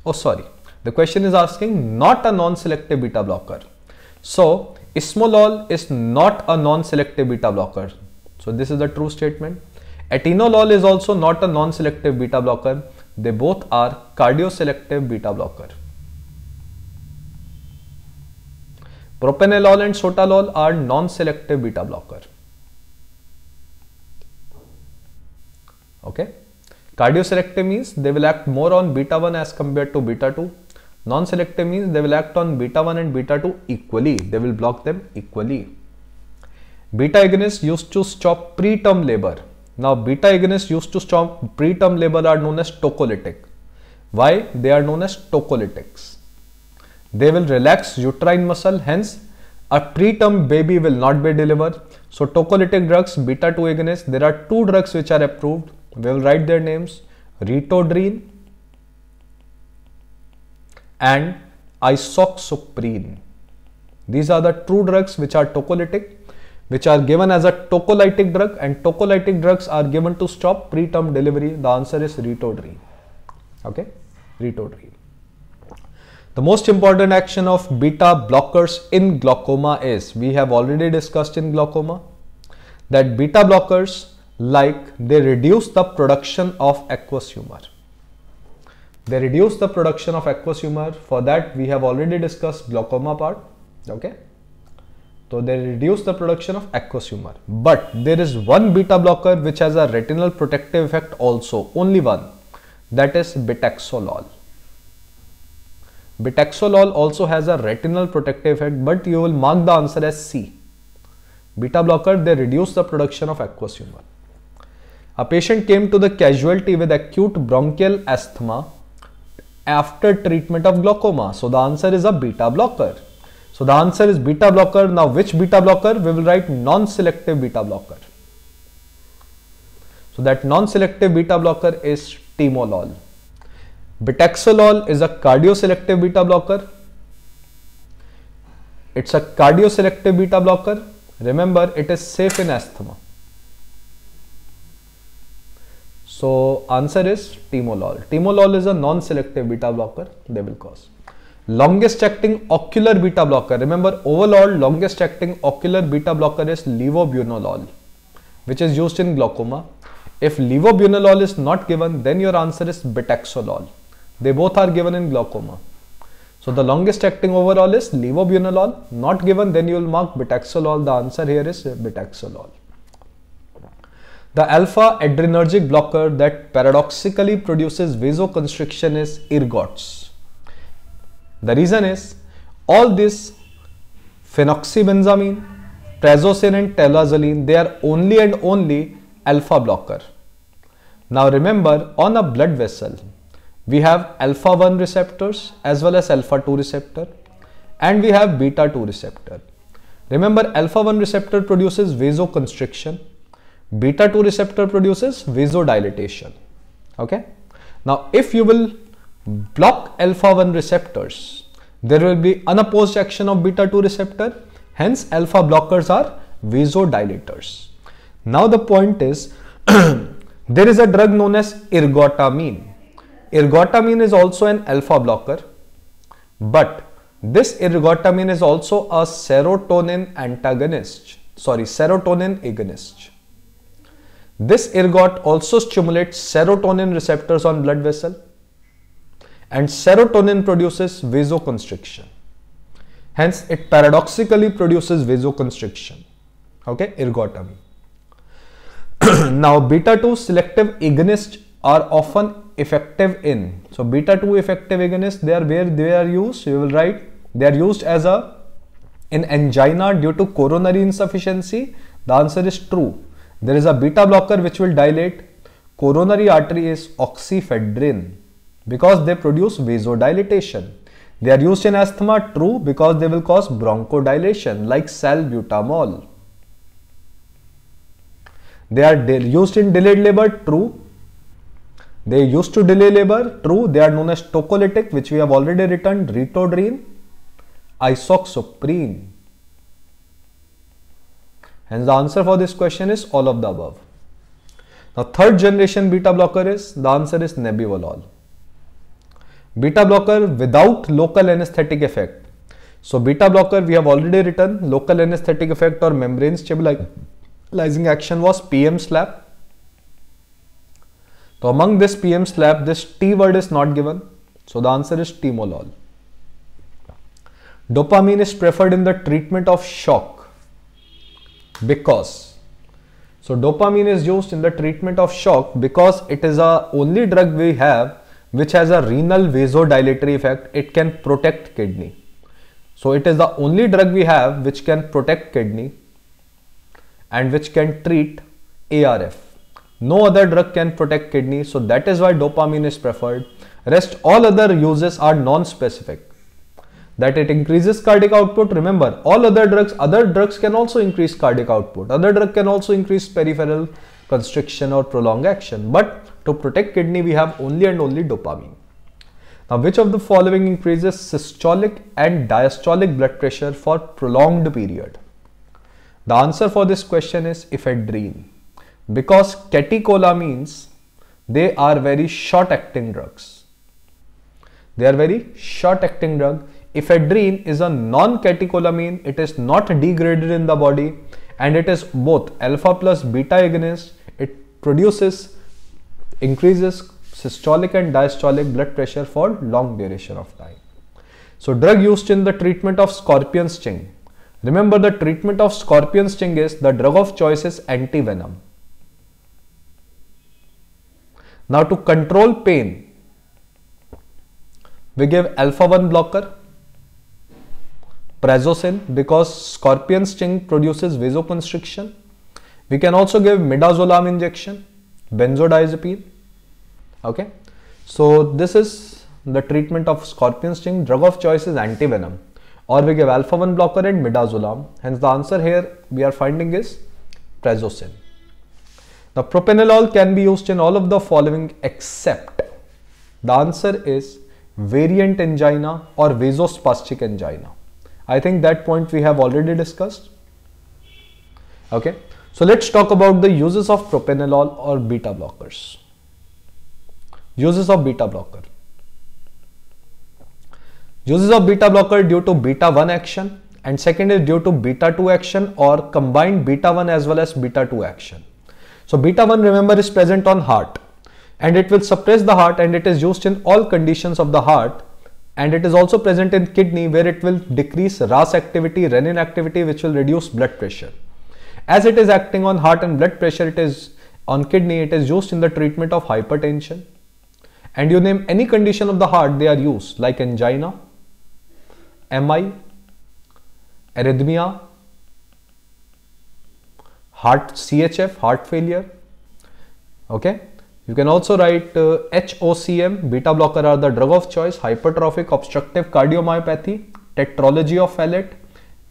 Oh, sorry. The question is asking not a non-selective beta blocker. So, esmolol is not a non-selective beta blocker. So this is the true statement. Atenolol is also not a non-selective beta blocker. They both are cardioselective beta blocker. Propanolol and sotalol are non-selective beta blocker. Okay. Cardioselective means they will act more on beta 1 as compared to beta 2 Non-selective means they will act on beta 1 and beta 2 equally. They will block them equally. Beta agonists used to stop preterm labor. Now beta agonists used to stop preterm labor are known as tocolytic. Why? They are known as tocolytics. They will relax uterine muscle hence a preterm baby will not be delivered. So tocolytic drugs, beta 2 agonists, there are two drugs which are approved. We will write their names. Ritodrine and isoxsuprine. These are the true drugs which are tocolytic, which are given as a tocolytic drug and tocolytic drugs are given to stop preterm delivery. The answer is ritodrine. Okay, ritodrine. The most important action of beta blockers in glaucoma is, we have already discussed in glaucoma, that beta blockers like they reduce the production of aqueous humor. They reduce the production of aqueous humor. For that, we have already discussed glaucoma part. Okay. So they reduce the production of aqueous humor. But there is one beta blocker which has a retinal protective effect also. Only one. That is betaxolol. Betaxolol also has a retinal protective effect, but you will mark the answer as C. Beta blocker, they reduce the production of aqueous humor. A patient came to the casualty with acute bronchial asthma after treatment of glaucoma. So the answer is a beta blocker. So the answer is beta blocker. Now which beta blocker? We will write non-selective beta blocker. So that non-selective beta blocker is timolol. Betaxolol is a cardioselective beta blocker. It's a cardioselective beta blocker. Remember, it is safe in asthma. So answer is timolol. Timolol is a non-selective beta blocker. They will cause. Longest acting ocular beta blocker. Remember, overall longest acting ocular beta blocker is levobunolol, which is used in glaucoma. If levobunolol is not given, then your answer is betaxolol. They both are given in glaucoma. So the longest acting overall is levobunolol. Not given, then you will mark betaxolol. The answer here is betaxolol. The alpha adrenergic blocker that paradoxically produces vasoconstriction is ergots. The reason is all this phenoxybenzamine, prazosin and tolazoline, they are only and only alpha blocker. Now remember on a blood vessel, we have alpha 1 receptors as well as alpha 2 receptor and we have beta 2 receptor. Remember alpha 1 receptor produces vasoconstriction, beta 2 receptor produces vasodilatation. Okay. Now if you will block alpha 1 receptors, there will be unopposed action of beta 2 receptor, hence alpha blockers are vasodilators. Now the point is there is a drug known as ergotamine Ergotamine is also an alpha blocker, but this ergotamine is also a serotonin antagonist, sorry, serotonin agonist. This ergot also stimulates serotonin receptors on blood vessel and serotonin produces vasoconstriction. Hence, it paradoxically produces vasoconstriction. Okay, ergotamine. now, beta 2 selective agonists are often effective in. So beta 2 effective agonists, they are where they are used, you will write, they are used as a in angina due to coronary insufficiency. The answer is true. There is a beta blocker which will dilate coronary artery is oxyfedrine because they produce vasodilatation. They are used in asthma, true, because they will cause bronchodilation like salbutamol. They are used in delayed labor, true, they used to delay labor, true, they are known as tocolytic, which we have already written, ritodrine, isoxsuprine. Hence the answer for this question is all of the above. Now third generation beta blocker is, the answer is nebivolol. Beta blocker without local anesthetic effect. So beta blocker we have already written local anesthetic effect or membrane stabilizing action was PM slap so among this PM slap, this T word is not given. So the answer is timolol. Dopamine is preferred in the treatment of shock because so dopamine is used in the treatment of shock because it is a only drug we have which has a renal vasodilatory effect. It can protect kidney. So it is the only drug we have which can protect kidney and which can treat ARF. No other drug can protect kidney, so that is why dopamine is preferred. Rest all other uses are non-specific. That it increases cardiac output. Remember, all other drugs, other drugs can also increase cardiac output. Other drug can also increase peripheral constriction or prolonged action. But to protect kidney, we have only and only dopamine. Now, which of the following increases systolic and diastolic blood pressure for prolonged period? The answer for this question is ephedrine because catecholamines they are very short acting drugs they are very short acting drug ephedrine is a non catecholamine it is not degraded in the body and it is both alpha plus beta agonist. It produces increases systolic and diastolic blood pressure for long duration of time. So drug used in the treatment of scorpion sting. Remember the treatment of scorpion sting is the drug of choice is antivenom. Now to control pain, we give alpha 1 blocker, prazosin because scorpion sting produces vasoconstriction. We can also give midazolam injection benzodiazepine. Okay, so this is the treatment of scorpion sting. Drug of choice is antivenom, or we give alpha 1 blocker and midazolam. Hence, the answer here we are finding is prazosin. Now, propranolol can be used in all of the following except the answer is variant angina or vasospastic angina. I think that point we have already discussed. Okay, so let's talk about the uses of propranolol or beta blockers. Uses of beta blocker. Uses of beta blocker due to beta 1 action and second is due to beta 2 action or combined beta 1 as well as beta 2 action. So beta 1 remember is present on heart and it will suppress the heart and it is used in all conditions of the heart and it is also present in kidney where it will decrease RAS activity, renin activity which will reduce blood pressure. As it is acting on heart and blood pressure, it is on kidney, it is used in the treatment of hypertension. And you name any condition of the heart, they are used like angina, MI, arrhythmia, heart CHF, heart failure. Okay. You can also write uh, HOCM, beta blocker are the drug of choice, hypertrophic obstructive cardiomyopathy, tetralogy of Fallot,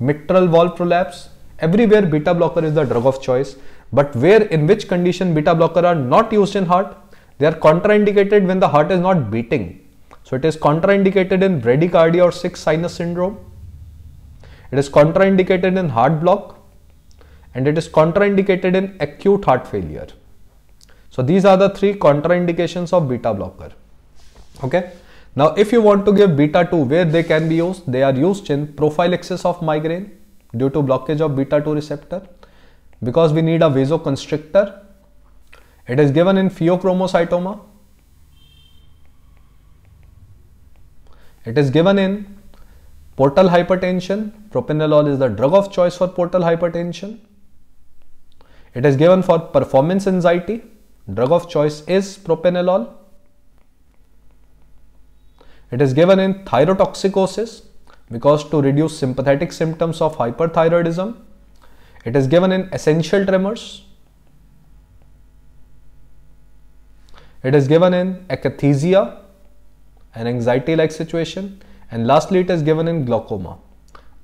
mitral valve prolapse. Everywhere beta blocker is the drug of choice. But where in which condition beta blocker are not used in heart? They are contraindicated when the heart is not beating. So it is contraindicated in bradycardia or sick sinus syndrome. It is contraindicated in heart block and it is contraindicated in acute heart failure. So these are the three contraindications of beta blocker. Okay. Now if you want to give beta 2 where they can be used, they are used in prophylaxis of migraine due to blockage of beta 2 receptor because we need a vasoconstrictor. It is given in pheochromocytoma. It is given in portal hypertension. Propranolol is the drug of choice for portal hypertension. It is given for performance anxiety Drug of choice is propranolol. It is given in thyrotoxicosis because to reduce sympathetic symptoms of hyperthyroidism. It is given in essential tremors. It is given in akathisia, an anxiety-like situation. And lastly, it is given in glaucoma.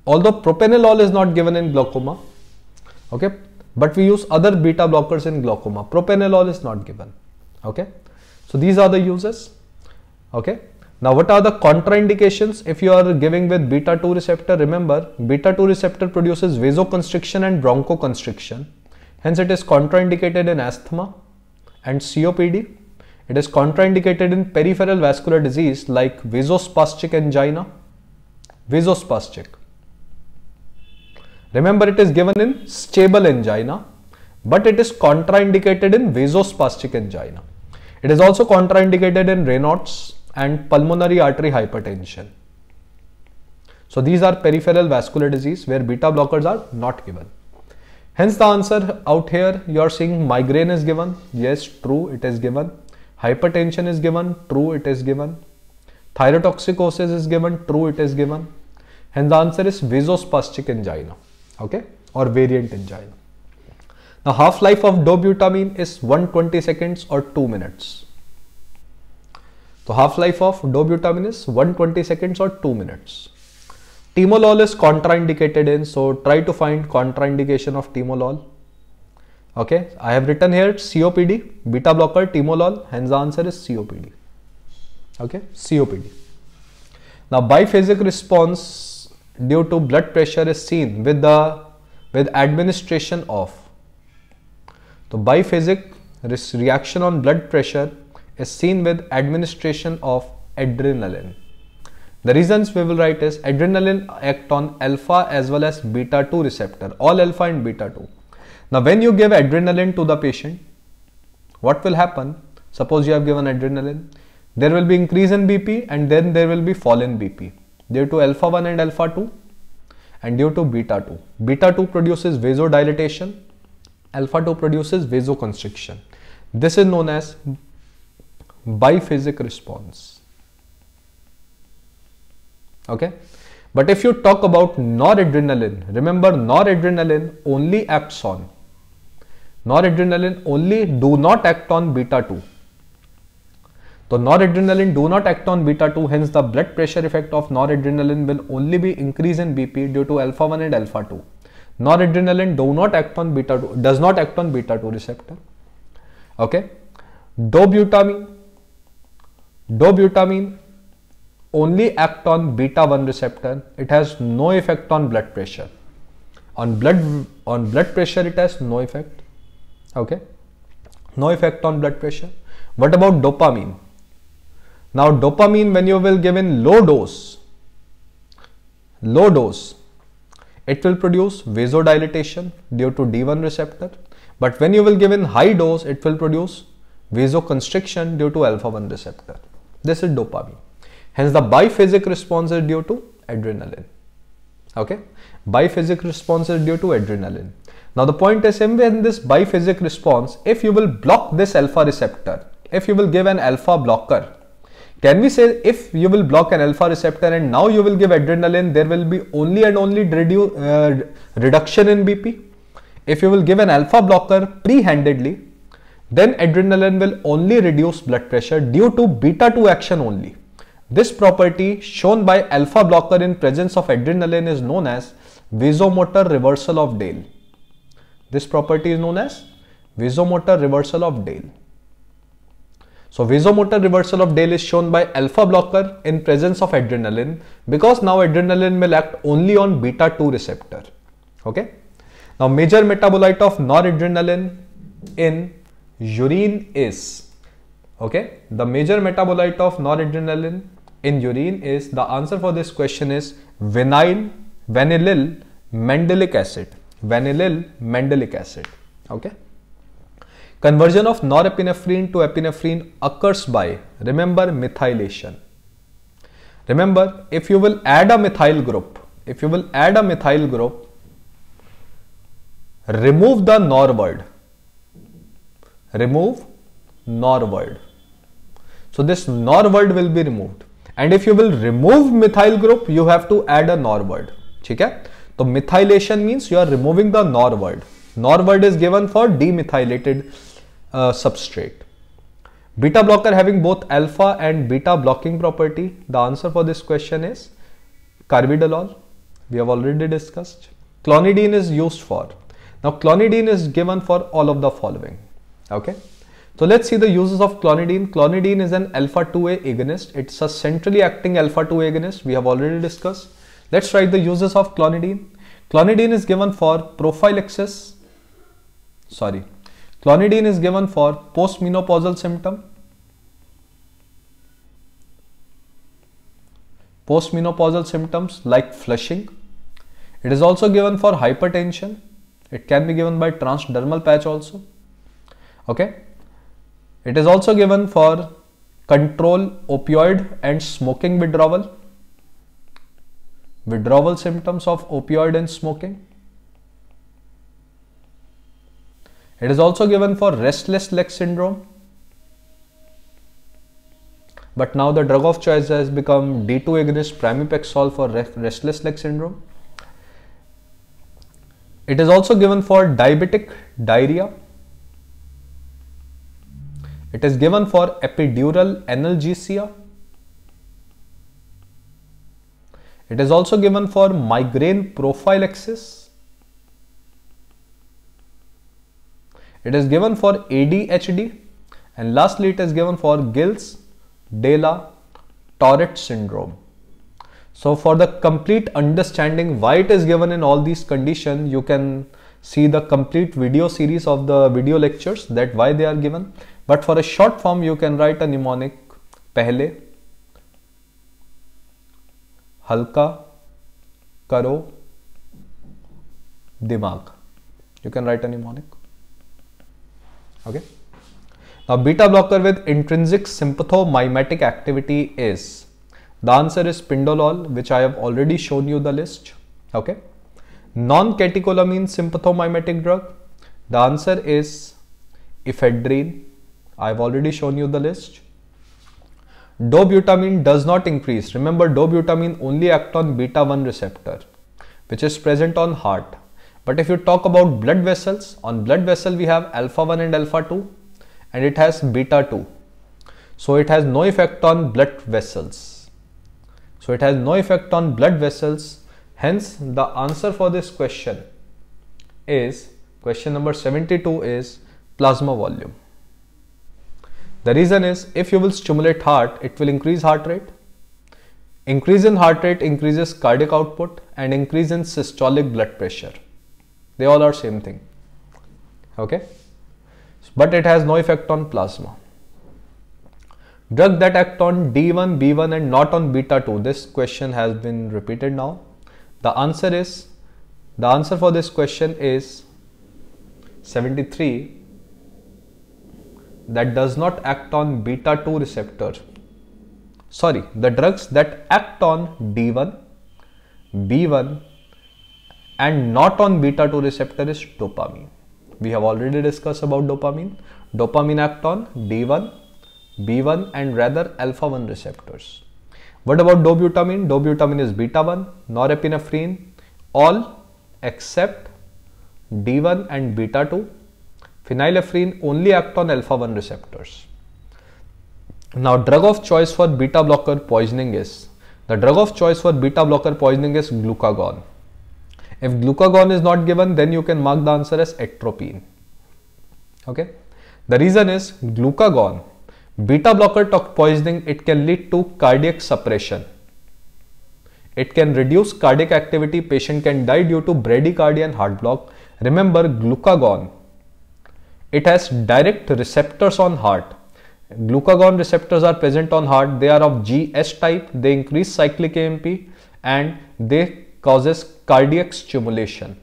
Although propranolol is not given in glaucoma, okay, but we use other beta blockers in glaucoma. Propanolol is not given. Okay. So these are the uses. Okay. Now what are the contraindications if you are giving with beta 2 receptor? Remember beta 2 receptor produces vasoconstriction and bronchoconstriction. Hence it is contraindicated in asthma and COPD. It is contraindicated in peripheral vascular disease like vasospastic angina, vasospastic. Remember it is given in stable angina, but it is contraindicated in vasospastic angina. It is also contraindicated in Raynaud's and pulmonary artery hypertension. So these are peripheral vascular disease where beta blockers are not given. Hence the answer out here you are seeing migraine is given. Yes, true, it is given. Hypertension is given. True, it is given. Thyrotoxicosis is given. True, it is given. Hence the answer is vasospastic angina okay or variant angina. Now half-life of dobutamine is 120 seconds or 2 minutes. So half-life of dobutamine is 120 seconds or 2 minutes. Timolol is contraindicated in so try to find contraindication of timolol. Okay, I have written here COPD, beta blocker, timolol, hence the answer is COPD. Okay, COPD. Now biphasic response due to blood pressure is seen with the with administration of the biphasic reaction on blood pressure is seen with administration of adrenaline. The reasons we will write is adrenaline act on alpha as well as beta 2 receptor, all alpha and beta 2. Now when you give adrenaline to the patient, what will happen? Suppose you have given adrenaline, there will be increase in BP and then there will be fall in BP due to alpha 1 and alpha 2 and due to beta 2. Beta 2 produces vasodilatation, alpha 2 produces vasoconstriction. This is known as biphasic response. Okay. But if you talk about noradrenaline, remember noradrenaline only acts on noradrenaline only do not act on beta 2 so noradrenaline do not act on beta 2 hence the blood pressure effect of noradrenaline will only be increase in bp due to alpha 1 and alpha 2 noradrenaline do not act on beta 2 does not act on beta 2 receptor. Okay? Dobutamine dobutamine only act on beta 1 receptor. It has no effect on blood pressure. On blood on blood pressure it has no effect. Okay? No effect on blood pressure. What about dopamine now dopamine when you will give in low dose low dose it will produce vasodilatation due to D1 receptor but when you will give in high dose it will produce vasoconstriction due to alpha 1 receptor this is dopamine Hence the biphasic response is due to adrenaline. Okay, biphasic response is due to adrenaline. Now the point is in this biphasic response, if you will block this alpha receptor, if you will give an alpha blocker, can we say if you will block an alpha receptor and now you will give adrenaline, there will be only and only redu uh, reduction in BP? If you will give an alpha blocker pre-handedly, then adrenaline will only reduce blood pressure due to beta 2 action only. This property shown by alpha blocker in presence of adrenaline is known as vasomotor reversal of Dale. This property is known as vasomotor reversal of Dale. So vasomotor reversal of Dale is shown by alpha blocker in presence of adrenaline because now adrenaline will act only on beta 2 receptor. Okay. Now major metabolite of noradrenaline in urine is okay the major metabolite of noradrenaline in urine is the answer for this question is vinyl vanillyl mandelic acid vanillyl mandelic acid okay conversion of norepinephrine to epinephrine occurs by remember methylation remember if you will add a methyl group if you will add a methyl group remove the nor word remove nor word so this nor word will be removed and if you will remove methyl group you have to add a nor word ठीक है तो methylation means you are removing the nor word nor word is given for demethylated uh, substrate beta blocker having both alpha and beta blocking property the answer for this question is carvedilol we have already discussed clonidine is used for now clonidine is given for all of the following okay so let's see the uses of clonidine. Clonidine is an alpha 2A agonist. It's a centrally acting alpha 2A agonist. We have already discussed. Let's write the uses of clonidine. Clonidine is given for prophylaxis. Sorry. Clonidine is given for postmenopausal symptom. Postmenopausal symptoms like flushing. It is also given for hypertension. It can be given by transdermal patch also. Okay. It is also given for control opioid and smoking withdrawal, withdrawal symptoms of opioid and smoking. It is also given for restless leg syndrome. But now the drug of choice has become D2 agonist pramipexole for restless leg syndrome. It is also given for diabetic diarrhea it is given for epidural analgesia. It is also given for migraine prophylaxis. It is given for ADHD and lastly it is given for Gilles de la Tourette syndrome. So for the complete understanding why it is given in all these conditions, you can see the complete video series of the video lectures that why they are given but for a short form, you can write a mnemonic पहले हल्का करो दिमाग you can write a mnemonic okay now beta blocker with intrinsic sympathomimetic activity is the answer is pindolol which i have already shown you the list okay non catecholamine sympathomimetic drug the answer is ephedrine I've already shown you the list. Dobutamine does not increase. Remember dobutamine only act on beta 1 receptor which is present on heart. But if you talk about blood vessels, on blood vessel we have alpha 1 and alpha 2 and it has beta 2. So it has no effect on blood vessels. So it has no effect on blood vessels. Hence the answer for this question is question number 72 is plasma volume. The reason is if you will stimulate heart, it will increase heart rate. Increase in heart rate increases cardiac output and increase in systolic blood pressure. They all are same thing. Okay. But it has no effect on plasma. Drug that act on D1, B1 and not on beta 2. This question has been repeated now. The answer is, the answer for this question is 73 that does not act on beta 2 receptor. Sorry, the drugs that act on D1, B1 and not on beta 2 receptor is dopamine. We have already discussed about dopamine. Dopamine act on D1, B1 and rather alpha 1 receptors. What about dobutamine? Dobutamine is beta 1, norepinephrine, all except D1 and beta 2. Phenylephrine only act on alpha 1 receptors. Now drug of choice for beta blocker poisoning is, the drug of choice for beta blocker poisoning is glucagon. If glucagon is not given, then you can mark the answer as atropine. Okay. The reason is glucagon, beta blocker poisoning, it can lead to cardiac suppression. It can reduce cardiac activity. Patient can die due to bradycardia and heart block. Remember glucagon, it has direct receptors on heart. Glucagon receptors are present on heart. They are of GS type. They increase cyclic AMP and they causes cardiac stimulation.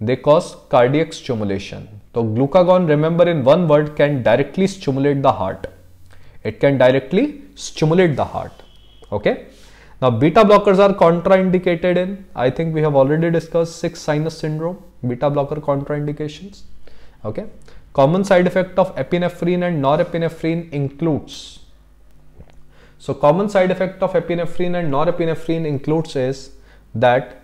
They cause cardiac stimulation. So glucagon, remember in one word, can directly stimulate the heart. It can directly stimulate the heart. Okay. Now beta blockers are contraindicated in, I think we have already discussed sick sinus syndrome, beta blocker contraindications. Okay. Common side effect of epinephrine and norepinephrine includes so common side effect of epinephrine and norepinephrine includes is that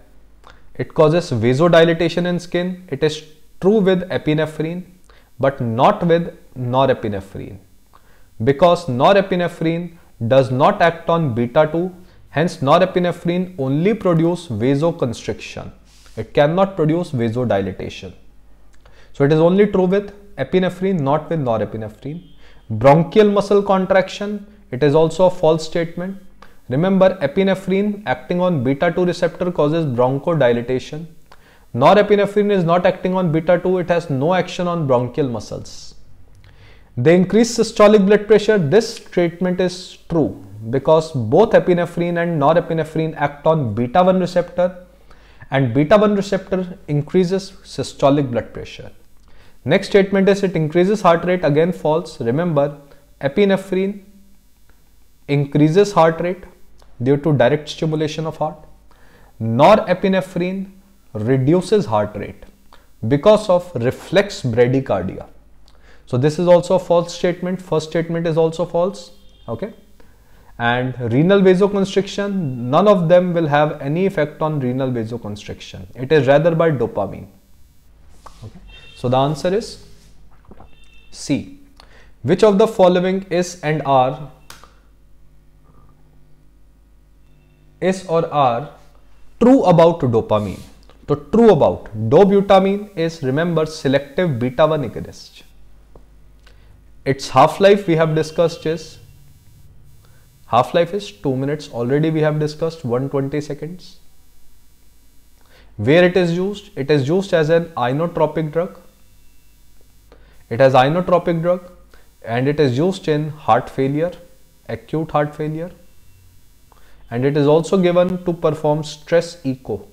it causes vasodilatation in skin. It is true with epinephrine but not with norepinephrine because norepinephrine does not act on beta 2 hence norepinephrine only produce vasoconstriction it cannot produce vasodilatation so it is only true with epinephrine not with norepinephrine bronchial muscle contraction it is also a false statement. Remember epinephrine acting on beta 2 receptor causes bronchodilation. Norepinephrine is not acting on beta 2, it has no action on bronchial muscles. They increase systolic blood pressure. This statement is true because both epinephrine and norepinephrine act on beta 1 receptor and beta 1 receptor increases systolic blood pressure. Next statement is it increases heart rate again false. Remember epinephrine increases heart rate due to direct stimulation of heart. Norepinephrine reduces heart rate because of reflex bradycardia. So this is also a false statement. First statement is also false. Okay. And renal vasoconstriction, none of them will have any effect on renal vasoconstriction. It is rather by dopamine. Okay. So the answer is C. Which of the following is and are is or are true about dopamine तो true about dobutamine is remember selective beta one agonist its half life we have discussed is half life is two minutes already we have discussed one twenty seconds where it is use it is use as an inotropic drug it has inotropic drug and it is use in heart failure acute heart failure and it is also given to perform stress echo.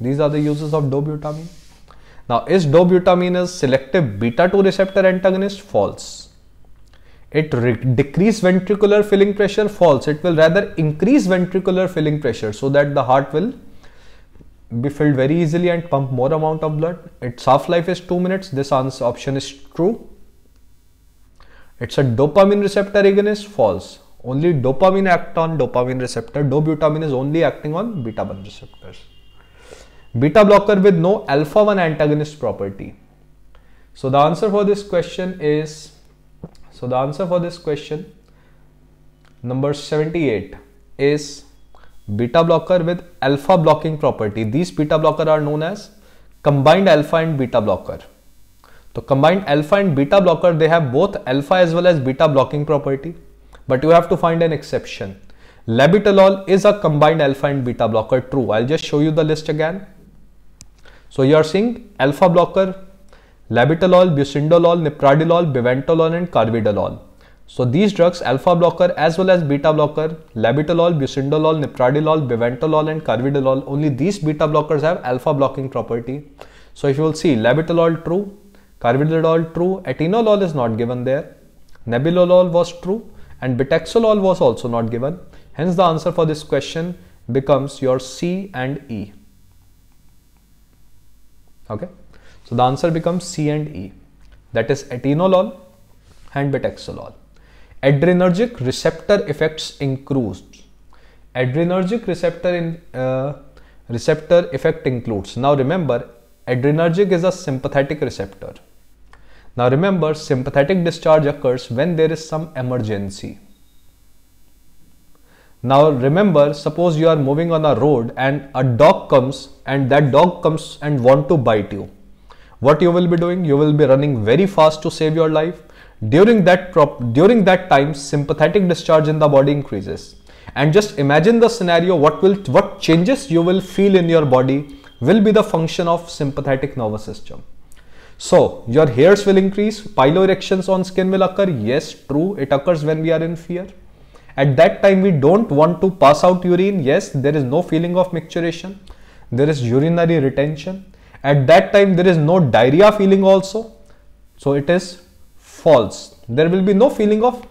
These are the uses of dobutamine. Now, is dobutamine a selective beta 2 receptor antagonist? False. It decrease ventricular filling pressure? False. It will rather increase ventricular filling pressure so that the heart will be filled very easily and pump more amount of blood. Its half-life is 2 minutes. This answer option is true. It's a dopamine receptor agonist? False only dopamine act on dopamine receptor dobutamine is only acting on beta 1 receptors Beta blocker with no alpha 1 antagonist property. So the answer for this question is, so the answer for this question number 78 is beta blocker with alpha blocking property. These beta blocker are known as combined alpha and beta blocker. So combined alpha and beta blocker, they have both alpha as well as beta blocking property. But you have to find an exception. Labetalol is a combined alpha and beta blocker. True. I'll just show you the list again. So you are seeing alpha blocker, labetalol, bucindolol, nipradilol, nebivolol and carvedilol. So these drugs, alpha blocker as well as beta blocker, labetalol, bucindolol, nipradilol, nebivolol and carvedilol, only these beta blockers have alpha blocking property. So if you will see labetalol true, carvedilol true, atenolol is not given there, nebivolol was true and betaxolol was also not given. Hence the answer for this question becomes your C and E. Okay. So the answer becomes C and E. That is atenolol and betaxolol. Adrenergic receptor effects includes. Adrenergic receptor in uh, receptor effect includes. Now remember, adrenergic is a sympathetic receptor. Now remember, sympathetic discharge occurs when there is some emergency. Now remember, suppose you are moving on a road and a dog comes and that dog comes and want to bite you. What you will be doing? You will be running very fast to save your life during that during that time sympathetic discharge in the body increases and just imagine the scenario what will what changes you will feel in your body will be the function of sympathetic nervous system so your hairs will increase piloerections on skin will occur yes true it occurs when we are in fear at that time we don't want to pass out urine yes there is no feeling of micturition there is urinary retention at that time there is no diarrhea feeling also so it is false. There will be no feeling of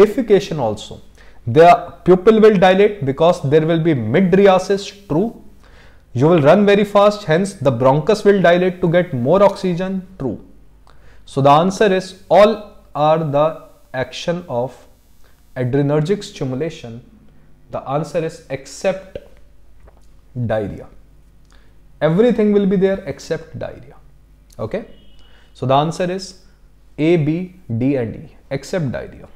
defecation also. The pupil will dilate because there will be mydriasis, true. You will run very fast, hence the bronchus will dilate to get more oxygen, true. So the answer is all are the action of adrenergic stimulation. The answer is except diarrhea. Everything will be there except diarrhea. Okay. So the answer is a, B, D and E except diarrhea.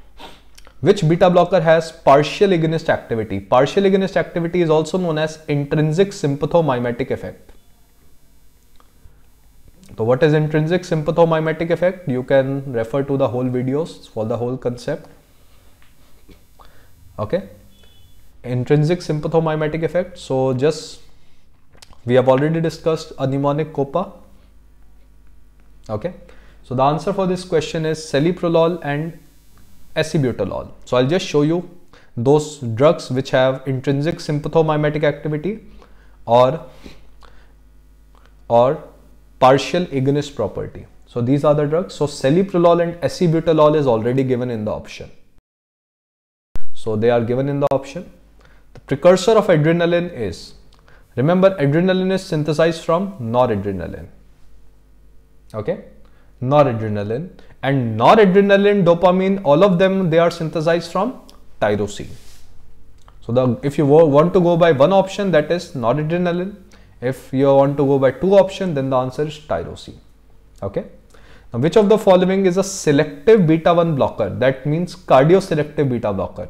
Which beta blocker has partial agonist activity? Partial agonist activity is also known as intrinsic sympathomimetic effect. So what is intrinsic sympathomimetic effect? You can refer to the whole videos for the whole concept. Okay. Intrinsic sympathomimetic effect. So just we have already discussed a mnemonic COPA. Okay. So the answer for this question is celiprolol and acebutolol. So I'll just show you those drugs which have intrinsic sympathomimetic activity or or partial agonist property. So these are the drugs. So celiprolol and acebutolol is already given in the option. So they are given in the option. The precursor of adrenaline is, remember adrenaline is synthesized from noradrenaline. Okay noradrenaline and noradrenaline dopamine all of them they are synthesized from tyrosine. So the if you want to go by one option that is noradrenaline. If you want to go by two option then the answer is tyrosine. Okay? Now which of the following is a selective beta 1 blocker? That means cardioselective beta blocker.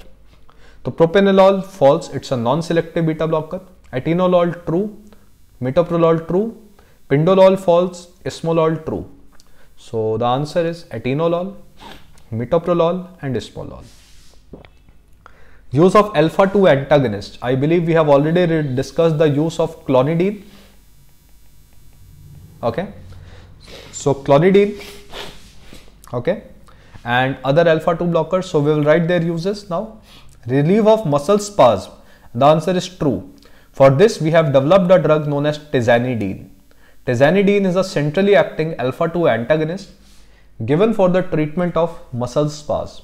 So propanolol false it's a non-selective beta blocker. Atenolol true. Metoprolol true. Pindolol false. Esmolol true so the answer is atenolol, metoprolol and esmolol. Use of alpha 2 antagonist. I believe we have already discussed the use of clonidine. Okay. So clonidine. Okay. And other alpha 2 blockers. So we will write their uses now. Relief of muscle spasm. The answer is true. For this we have developed a drug known as tizanidine. Tizanidine is a centrally acting alpha-2 antagonist given for the treatment of muscle spasm.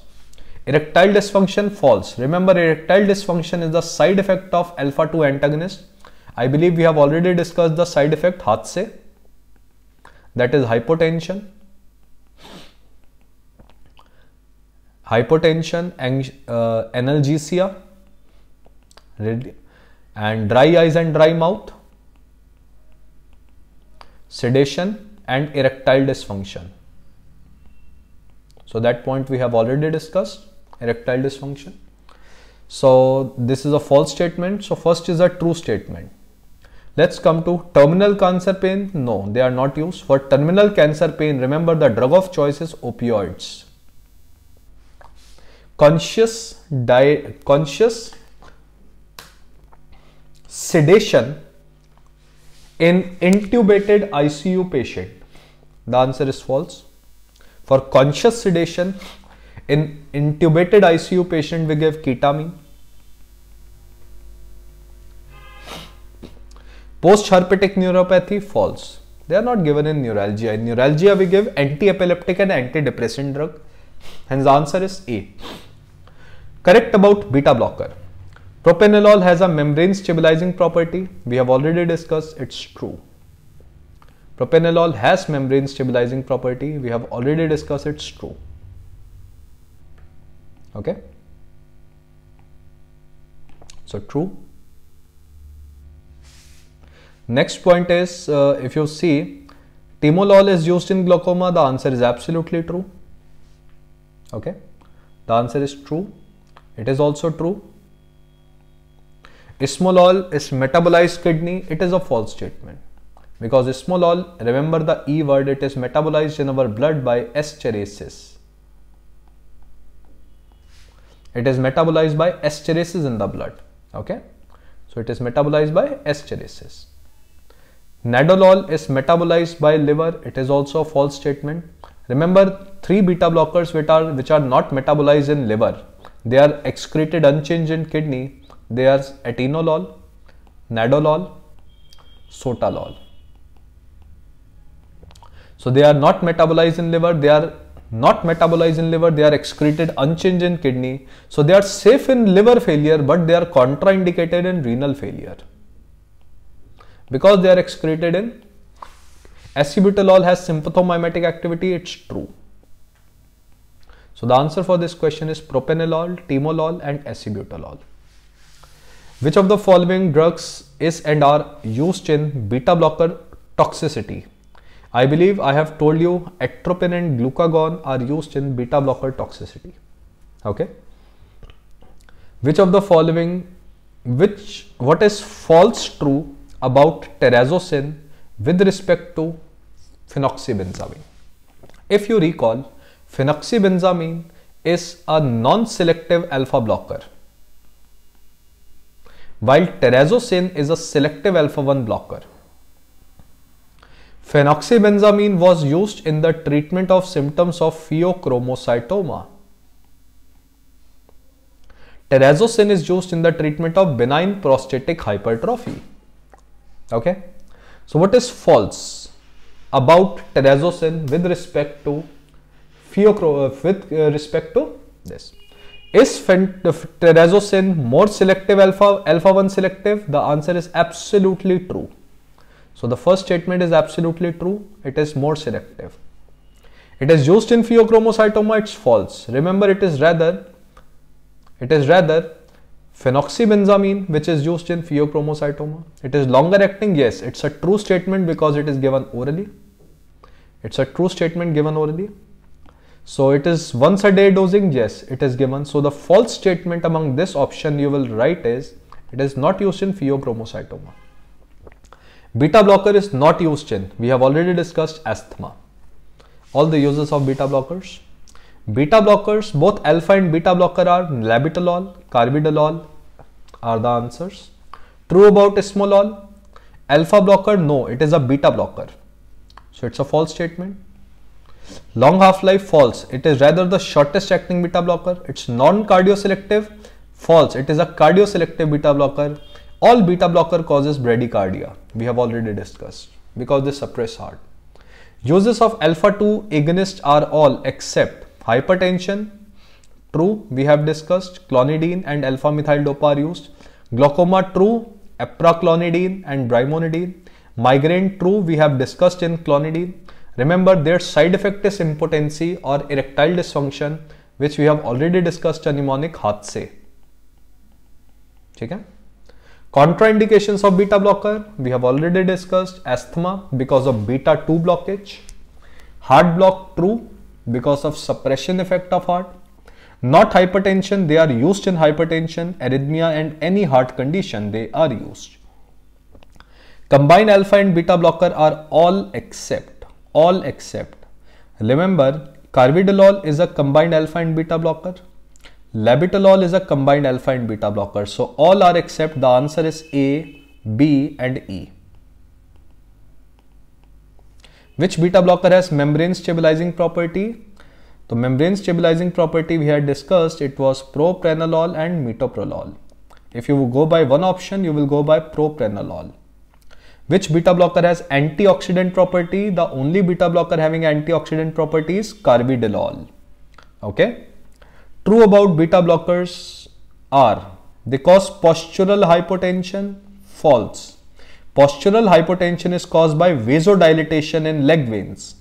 Erectile dysfunction false. Remember erectile dysfunction is the side effect of alpha-2 antagonist. I believe we have already discussed the side effect Hatse that is hypotension, hypotension, uh, analgesia and dry eyes and dry mouth sedation and erectile dysfunction. So that point we have already discussed, erectile dysfunction. So this is a false statement. So first is a true statement. Let's come to terminal cancer pain. No, they are not used. For terminal cancer pain, remember the drug of choice is opioids. Conscious, conscious sedation in intubated ICU patient. The answer is false. For conscious sedation in intubated ICU patient, we give ketamine. Post-herpetic neuropathy, false. They are not given in neuralgia. In neuralgia, we give anti-epileptic and antidepressant drug. Hence, the answer is A. Correct about beta blocker. Propranolol has a membrane stabilizing property. We have already discussed it's true. Propanolol has membrane stabilizing property. We have already discussed it's true. Okay. So true. Next point is uh, if you see timolol is used in glaucoma, the answer is absolutely true. Okay, the answer is true. It is also true. Esmolol is metabolized kidney. It is a false statement because esmolol, remember the E word, it is metabolized in our blood by esterases. It is metabolized by esterases in the blood. Okay, so it is metabolized by esterases. Nadolol is metabolized by liver. It is also a false statement. Remember three beta blockers which are, which are not metabolized in liver. They are excreted unchanged in kidney. They are atenolol, nadolol, sotalol. So they are not metabolized in liver. They are not metabolized in liver. They are excreted unchanged in kidney. So they are safe in liver failure, but they are contraindicated in renal failure because they are excreted in acebutolol has sympathomimetic activity it's true so the answer for this question is propranolol timolol and acebutolol which of the following drugs is and are used in beta blocker toxicity? I believe i have told you atropine and glucagon are used in beta blocker toxicity. Okay? Which of the following which what is false true about terazosin with respect to phenoxybenzamine. If you recall, phenoxybenzamine is a non-selective alpha blocker, while terazosin is a selective alpha-1 blocker. Phenoxybenzamine was used in the treatment of symptoms of pheochromocytoma. Terazosin is used in the treatment of benign prostatic hypertrophy. Okay. So what is false about terazosin with respect to pheocro uh, with uh, respect to this? Is terazosin more selective alpha alpha 1 selective? The answer is absolutely true. So the first statement is absolutely true. It is more selective. It is used in pheochromocytoma. It's false. Remember, it is rather it is rather Phenoxybenzamine, which is used in pheochromocytoma. It is longer acting, yes, it's a true statement because it is given orally. It's a true statement given orally. So it is once a day dosing, yes, it is given. So the false statement among this option you will write is it is not used in pheochromocytoma. Beta blocker is not used in, we have already discussed asthma. All the uses of beta blockers. Beta blockers, both alpha and beta blocker are labetalol, carvedilol are the answers. True about esmolol, alpha blocker, no, it is a beta blocker. So it's a false statement. Long half-life, false. It is rather the shortest acting beta blocker. It's non-cardioselective, false. It is a cardioselective beta blocker. All beta blocker causes bradycardia. We have already discussed because they suppress heart. Uses of alpha 2 agonist are all except Hypertension, true, we have discussed. Clonidine and alpha methyl dopa are used. Glaucoma, true. Apraclonidine and brimonidine. Migraine, true, we have discussed in clonidine. Remember, their side effect is impotency or erectile dysfunction, which we have already discussed a mnemonic हाथ से ठीक है Contraindications of beta blocker, we have already discussed asthma because of beta 2 blockage, heart block true because of suppression effect of heart, not hypertension, they are used in hypertension, arrhythmia and any heart condition they are used. Combined alpha and beta blocker are all except, all except. Remember, carvedilol is a combined alpha and beta blocker. Labetalol is a combined alpha and beta blocker. So all are except the answer is A, B and E. Which beta blocker has membrane stabilizing property? The membrane stabilizing property we had discussed, it was propranolol and metoprolol. If you go by one option, you will go by propranolol. Which beta blocker has antioxidant property? The only beta blocker having antioxidant property is carvedilol. Okay. True about beta blockers are they cause postural hypotension. False. Postural hypotension is caused by vasodilatation in leg veins.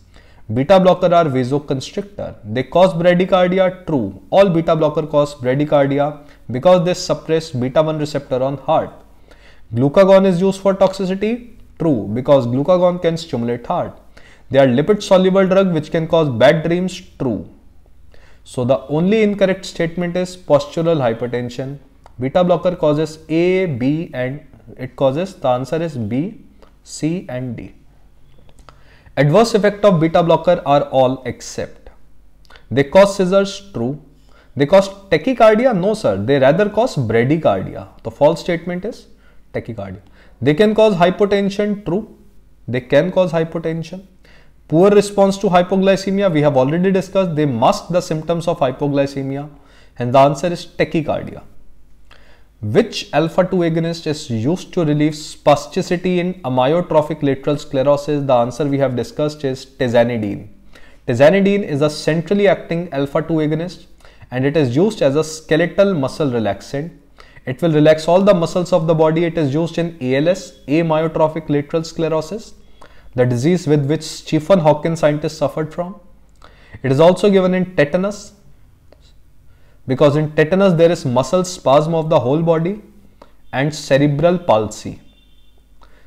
Beta blocker are vasoconstrictor. They cause bradycardia. True. All beta blocker cause bradycardia because they suppress beta 1 receptor on heart. Glucagon is used for toxicity. True because glucagon can stimulate heart. They are lipid soluble drug which can cause bad dreams. True. So the only incorrect statement is postural hypertension. Beta blocker causes A, B and it causes the answer is B, C and D. Adverse effect of beta blocker are all except. They cause seizures, true. They cause tachycardia, no sir, they rather cause bradycardia. The false statement is tachycardia. They can cause hypotension, true. They can cause hypotension. Poor response to hypoglycemia, we have already discussed, they mask the symptoms of hypoglycemia and the answer is tachycardia. Which alpha-2 agonist is used to relieve spasticity in amyotrophic lateral sclerosis? The answer we have discussed is tizanidine. Tizanidine is a centrally acting alpha-2 agonist and it is used as a skeletal muscle relaxant. It will relax all the muscles of the body. It is used in ALS, amyotrophic lateral sclerosis, the disease with which Stephen Hawking scientists suffered from. It is also given in tetanus because in tetanus there is muscle spasm of the whole body and cerebral palsy.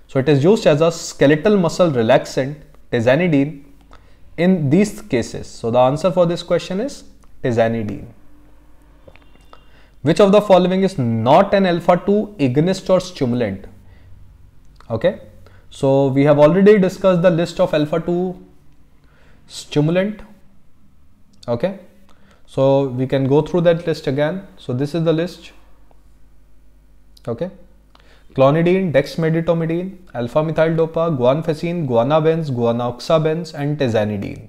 So it is used as a skeletal muscle relaxant, tizanidine, in these cases. So the answer for this question is tizanidine. Which of the following is not an alpha-2 agonist or stimulant? Okay. So we have already discussed the list of alpha 2 stimulant. Okay. So we can go through that list again. So this is the list. Okay. Clonidine, dexmedetomidine, alpha methyl dopa, guanfacine, guanabenz, guanoxabenz and tizanidine.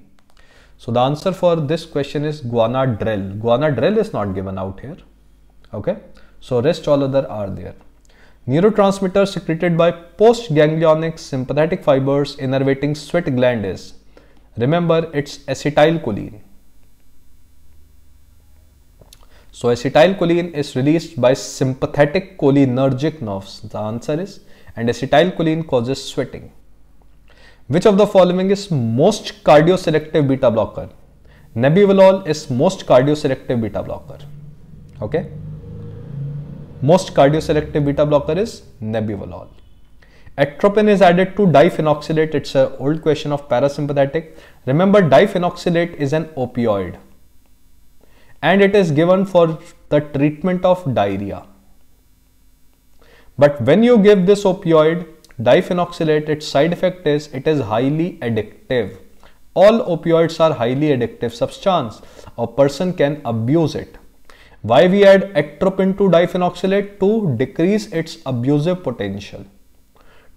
So the answer for this question is guanadrel. Guanadrel is not given out here. Okay. So rest all other are there. Neurotransmitter secreted by postganglionic sympathetic fibers innervating sweat gland is, remember it's acetylcholine. So acetylcholine is released by sympathetic cholinergic nerves. The answer is, and acetylcholine causes sweating. Which of the following is most cardioselective beta blocker? Nebivolol is most cardioselective beta blocker. Okay most cardioselective beta blocker is nebivolol. Atropine is added to diphenoxylate. It's an old question of parasympathetic. Remember, diphenoxylate is an opioid and it is given for the treatment of diarrhea. But when you give this opioid, diphenoxylate, its side effect is it is highly addictive. All opioids are highly addictive substance. A person can abuse it. Why we add atropine to diphenoxylate? To decrease its abusive potential.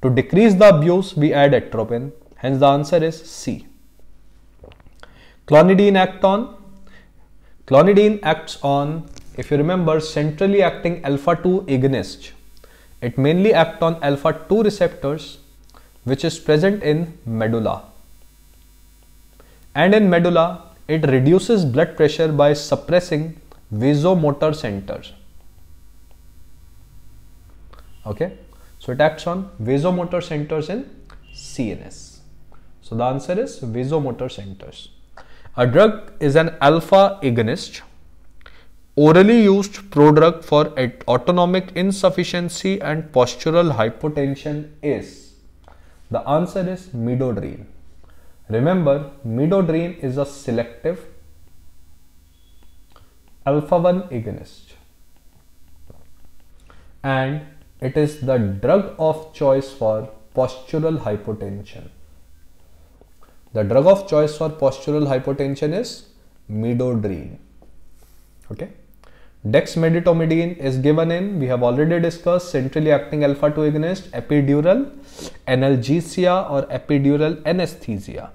To decrease the abuse, we add atropine. Hence the answer is C. Clonidine act on? Clonidine acts on, if you remember, centrally acting alpha-2 agonist. It mainly acts on alpha-2 receptors which is present in medulla. And in medulla, it reduces blood pressure by suppressing vasomotor centers okay so it acts on vasomotor centers in CNS so the answer is vasomotor centers a drug is an alpha agonist orally used prodrug for autonomic insufficiency and postural hypotension is? The answer is midodrine. Remember, midodrine is a selective alpha 1 agonist and it is the drug of choice for postural hypotension. The drug of choice for postural hypotension is midodrine. Okay. Dexmedetomidine is given in, we have already discussed, centrally acting alpha 2 agonist, epidural analgesia or epidural anesthesia.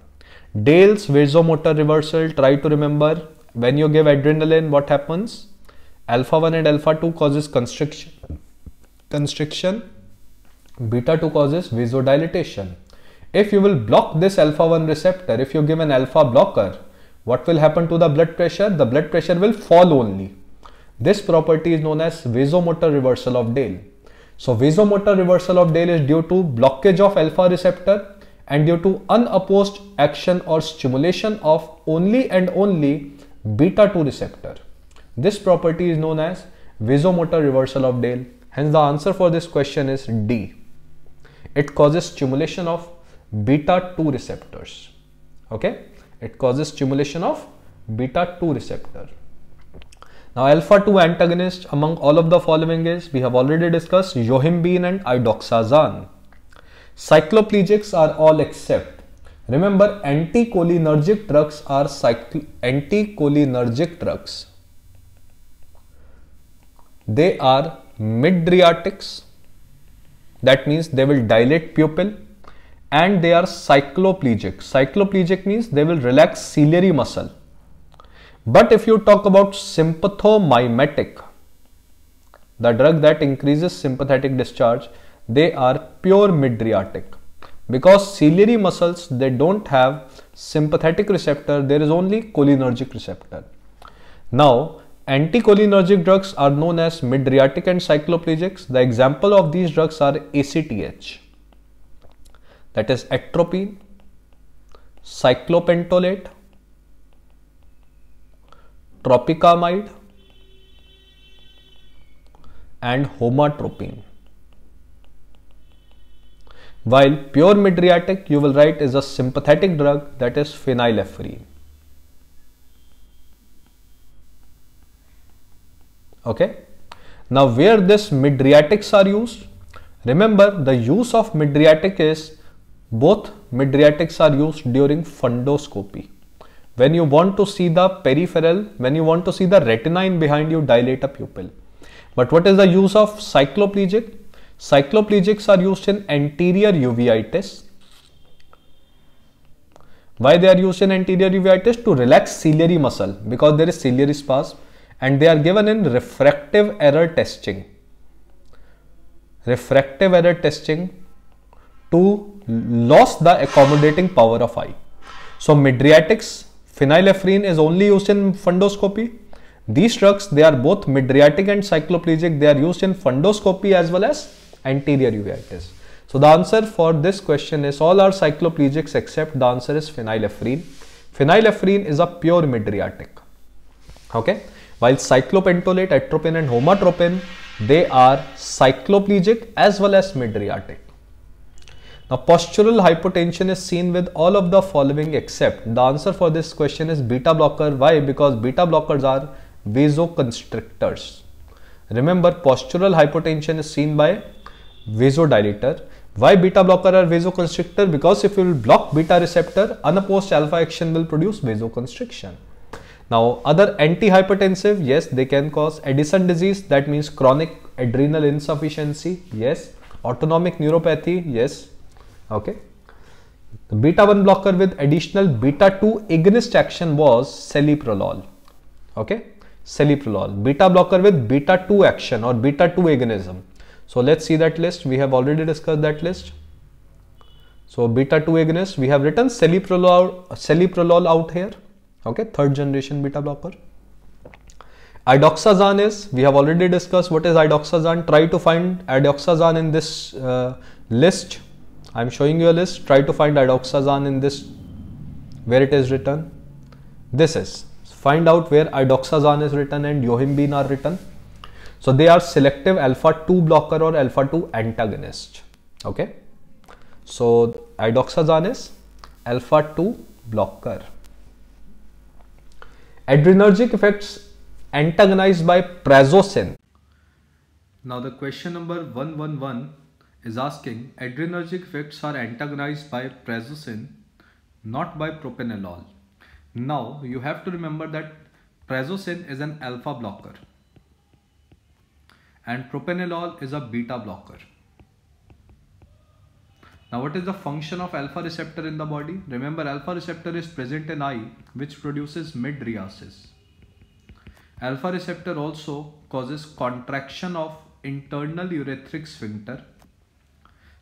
Dale's vasomotor reversal, try to remember when you give adrenaline, what happens? Alpha 1 and alpha 2 causes constriction. Constriction. Beta 2 causes vasodilatation. If you will block this alpha 1 receptor, if you give an alpha blocker, what will happen to the blood pressure? The blood pressure will fall only. This property is known as vasomotor reversal of Dale. So vasomotor reversal of Dale is due to blockage of alpha receptor and due to unopposed action or stimulation of only and only beta 2 receptor. This property is known as vasomotor reversal of Dale. Hence the answer for this question is D. It causes stimulation of beta 2 receptors. Okay it causes stimulation of beta 2 receptor. Now alpha 2 antagonist among all of the following is we have already discussed yohimbine and idazoxan. Cycloplegics are all except remember anticholinergic drugs are anticholinergic drugs. They are mydriatics that means they will dilate pupil and they are cycloplegic. Cycloplegic means they will relax ciliary muscle. But if you talk about sympathomimetic, the drug that increases sympathetic discharge, they are pure mydriatic. Because ciliary muscles, they don't have sympathetic receptor, there is only cholinergic receptor. Now, anticholinergic drugs are known as mydriatic and cycloplegics. The example of these drugs are ACTH that is atropine, cyclopentolate, tropicamide and homatropine. While pure mydriatic you will write is a sympathetic drug that is phenylephrine. Okay. Now where this mydriatics are used? Remember the use of mydriatic is both mydriatics are used during fundoscopy. When you want to see the peripheral, when you want to see the retina in behind you dilate a pupil. But what is the use of cycloplegic? Cycloplegics are used in anterior uveitis. Why they are used in anterior uveitis? To relax ciliary muscle because there is ciliary spasm and they are given in refractive error testing. Refractive error testing to lost the accommodating power of eye. So mydriatics, phenylephrine is only used in fundoscopy. These drugs, they are both mydriatic and cycloplegic. They are used in fundoscopy as well as anterior uveitis. So the answer for this question is all are cycloplegics except the answer is phenylephrine. Phenylephrine is a pure mydriatic. Okay. While cyclopentolate, atropine and homatropine, they are cycloplegic as well as mydriatic. Now postural hypotension is seen with all of the following except the answer for this question is beta blocker. Why? Because beta blockers are vasoconstrictors. Remember postural hypotension is seen by vasodilator. Why beta blocker are vasoconstrictor? Because if you will block beta receptor, unopposed alpha action will produce vasoconstriction. Now other antihypertensive, yes, they can cause Addison disease that means chronic adrenal insufficiency, yes. Autonomic neuropathy, yes okay the beta 1 blocker with additional beta 2 agonist action was celiprolol okay celiprolol beta blocker with beta 2 action or beta 2 agonism so let's see that list. We have already discussed that list. So beta 2 agonist we have written celiprolol out here. Okay third generation beta blocker. Idazoxan is we have already discussed what is idazoxan. Try to find idazoxan in this uh, list. I'm showing you a list. Try to find idazoxan in this where it is written. This is. Find out where idazoxan is written and yohimbine are written. So they are selective alpha 2 blocker or alpha 2 antagonist. Okay. So idazoxan is alpha 2 blocker. Adrenergic effects antagonized by prazosin. Now the question number 111 is asking adrenergic effects are antagonized by prazosin not by propranolol. Now you have to remember that prazosin is an alpha blocker and propranolol is a beta blocker. Now what is the function of alpha receptor in the body? Remember alpha receptor is present in eye which produces mydriasis. Alpha receptor also causes contraction of internal urethric sphincter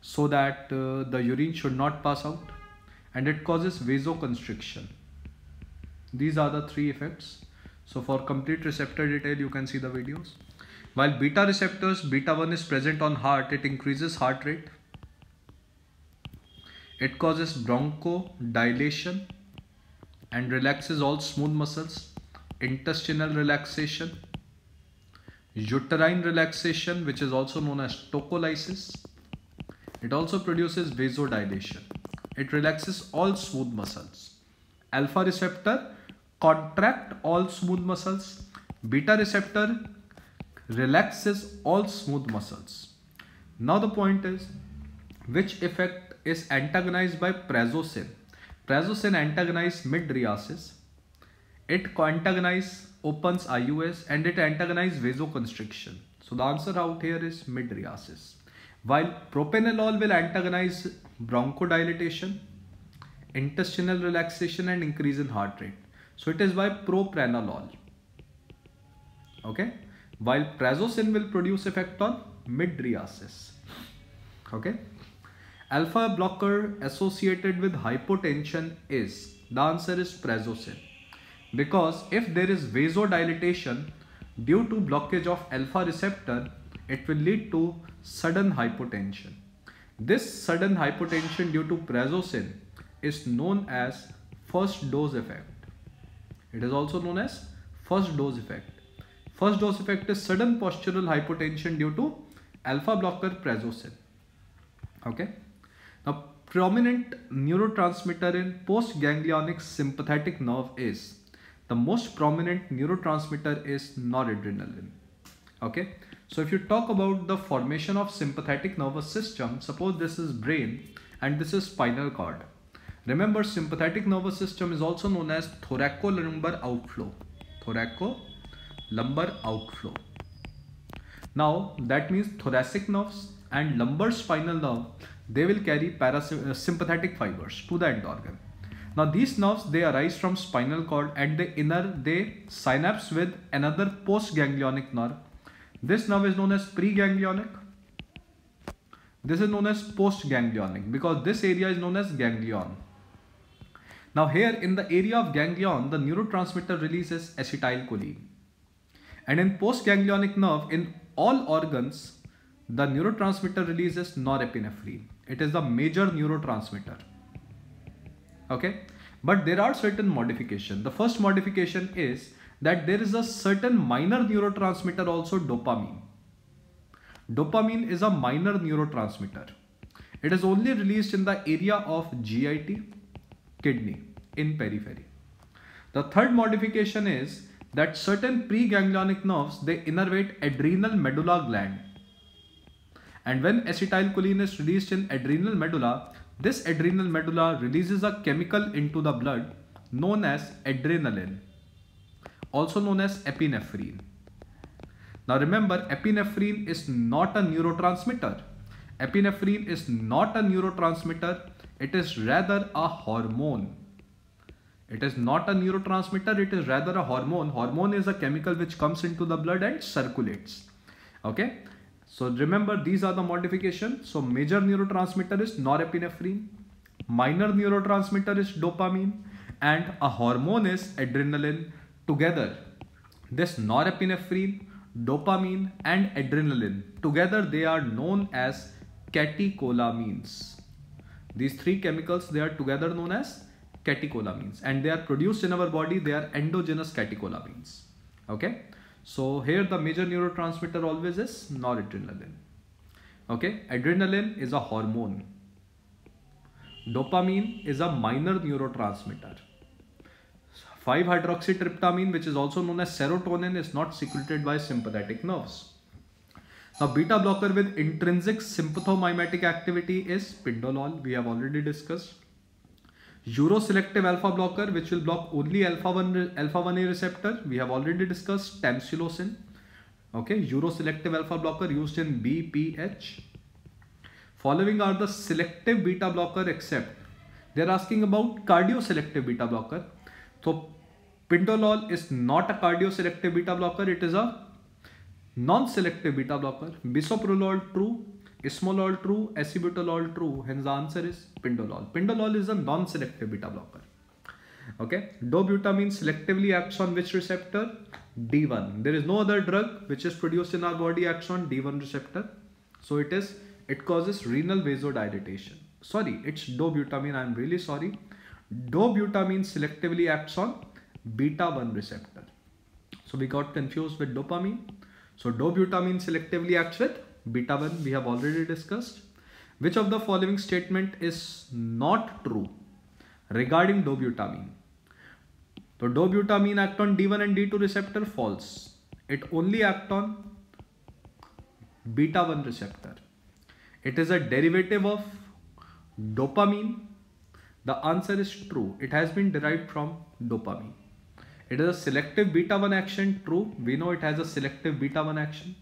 so that uh, the urine should not pass out and it causes vasoconstriction. These are the three effects. So for complete receptor detail, you can see the videos. While beta receptors, beta 1 is present on heart, it increases heart rate. It causes bronchodilation and relaxes all smooth muscles, intestinal relaxation, uterine relaxation, which is also known as tocolysis. It also produces vasodilation. It relaxes all smooth muscles. Alpha receptor contract all smooth muscles. Beta receptor relaxes all smooth muscles. Now the point is which effect is antagonized by prazosin. Prazosin antagonizes mydriasis. It antagonizes opens IUS and it antagonizes vasoconstriction. So the answer out here is mydriasis. While propranolol will antagonize bronchodilation, intestinal relaxation and increase in heart rate. So it is by propranolol. Okay. While prazosin will produce effect on mydriasis. Okay. Alpha blocker associated with hypotension is, the answer is prazosin. Because if there is vasodilation due to blockage of alpha receptor, it will lead to sudden hypotension. This sudden hypotension due to prazosin is known as first dose effect. It is also known as first dose effect. First dose effect is sudden postural hypotension due to alpha blocker prazosin. Okay. Now prominent neurotransmitter in postganglionic sympathetic nerve is the most prominent neurotransmitter is noradrenaline. Okay. So if you talk about the formation of sympathetic nervous system, suppose this is brain and this is spinal cord. Remember sympathetic nervous system is also known as thoracolumbar outflow. Thoracolumbar outflow. Now that means thoracic nerves and lumbar spinal nerve, they will carry parasympathetic uh, fibers to the end organ. Now these nerves they arise from spinal cord and the inner they synapse with another postganglionic nerve this nerve is known as preganglionic. This is known as postganglionic because this area is known as ganglion. Now here in the area of ganglion, the neurotransmitter releases acetylcholine. And in postganglionic nerve, in all organs, the neurotransmitter releases norepinephrine. It is the major neurotransmitter. Okay. But there are certain modifications. The first modification is that there is a certain minor neurotransmitter also dopamine. Dopamine is a minor neurotransmitter. It is only released in the area of GIT, kidney, in periphery. The third modification is that certain preganglionic nerves, they innervate adrenal medulla gland. And when acetylcholine is released in adrenal medulla, this adrenal medulla releases a chemical into the blood known as adrenaline also known as epinephrine. Now remember epinephrine is not a neurotransmitter. Epinephrine is not a neurotransmitter. It is rather a hormone. It is not a neurotransmitter. It is rather a hormone. Hormone is a chemical which comes into the blood and circulates. Okay. So remember these are the modifications. So major neurotransmitter is norepinephrine. Minor neurotransmitter is dopamine and a hormone is adrenaline Together, this norepinephrine, dopamine and adrenaline, together they are known as catecholamines. These three chemicals, they are together known as catecholamines. And they are produced in our body they are endogenous catecholamines. Okay? So here the major neurotransmitter always is noradrenaline. Okay? Adrenaline is a hormone. Dopamine is a minor neurotransmitter. 5-hydroxytryptamine which is also known as serotonin is not secreted by sympathetic nerves. Now beta blocker with intrinsic sympathomimetic activity is pindolol. We have already discussed Uroselective alpha blocker which will block only alpha 1 alpha 1a receptor. We have already discussed tamsulosin okay uroselective alpha blocker used in BPH following are the selective beta blocker except they are asking about cardioselective beta blocker. So pindolol is not a cardioselective beta blocker it is a non-selective beta blocker. Bisoprolol true Esmolol true, acebutolol true. Hence the answer is pindolol. Pindolol is a non-selective beta blocker. Okay. Dobutamine selectively acts on which receptor? D1. There is no other drug which is produced in our body acts on D1 receptor. So it is, it causes renal vasodilatation. Sorry, it's dobutamine. I'm really sorry. Dobutamine selectively acts on beta 1 receptor. So we got confused with dopamine. So dobutamine selectively acts with beta 1 we have already discussed which of the following statement is not true regarding dobutamine? So dobutamine act on d1 and d2 receptor false it only act on beta 1 receptor. It is a derivative of dopamine. The answer is true. It has been derived from dopamine. It is a selective beta 1 action true. We know it has a selective beta 1 action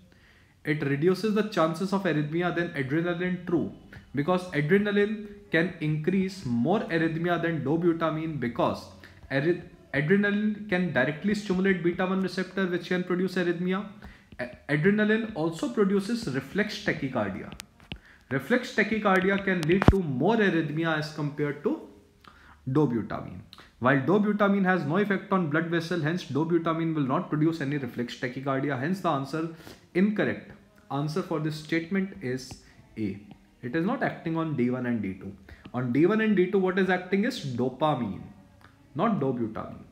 it reduces the chances of arrhythmia than adrenaline true. Because adrenaline can increase more arrhythmia than dobutamine because adrenaline can directly stimulate beta 1 receptor which can produce arrhythmia. Adrenaline also produces reflex tachycardia. Reflex tachycardia can lead to more arrhythmia as compared to dobutamine. While dobutamine has no effect on blood vessel hence dobutamine will not produce any reflex tachycardia hence the answer incorrect answer for this statement is A. It is not acting on D1 and D2. On D1 and D2 what is acting is dopamine, not dobutamine.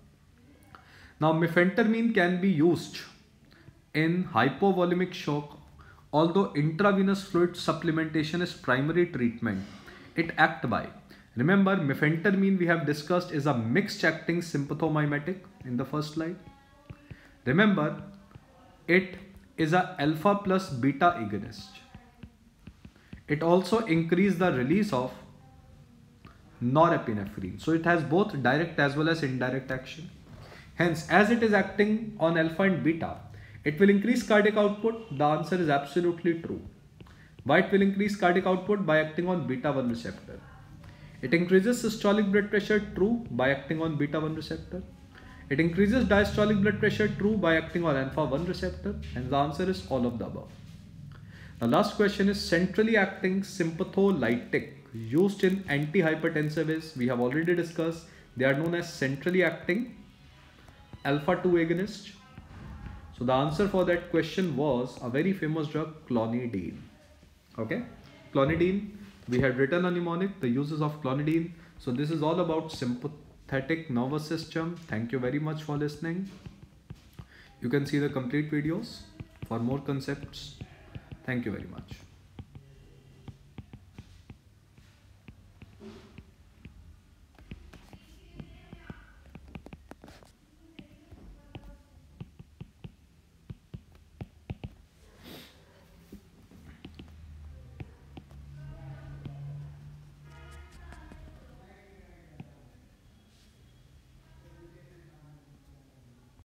Now mephentermine can be used in hypovolemic shock although intravenous fluid supplementation is primary treatment. It act by Remember mephentermine we have discussed is a mixed acting sympathomimetic in the first slide. Remember it is a alpha plus beta agonist. It also increases the release of norepinephrine. So it has both direct as well as indirect action. Hence, as it is acting on alpha and beta, it will increase cardiac output. The answer is absolutely true. Why it will increase cardiac output? By acting on beta 1 receptor. It increases systolic blood pressure true by acting on beta 1 receptor. It increases diastolic blood pressure true by acting on alpha 1 receptor and the answer is all of the above. The last question is centrally acting sympatholytic used in antihypertensive is we have already discussed they are known as centrally acting alpha 2 agonist. So the answer for that question was a very famous drug clonidine. Okay, clonidine we had written a mnemonic the uses of clonidine. So this is all about sympath sympathetic nervous system. Thank you very much for listening. You can see the complete videos for more concepts. Thank you very much.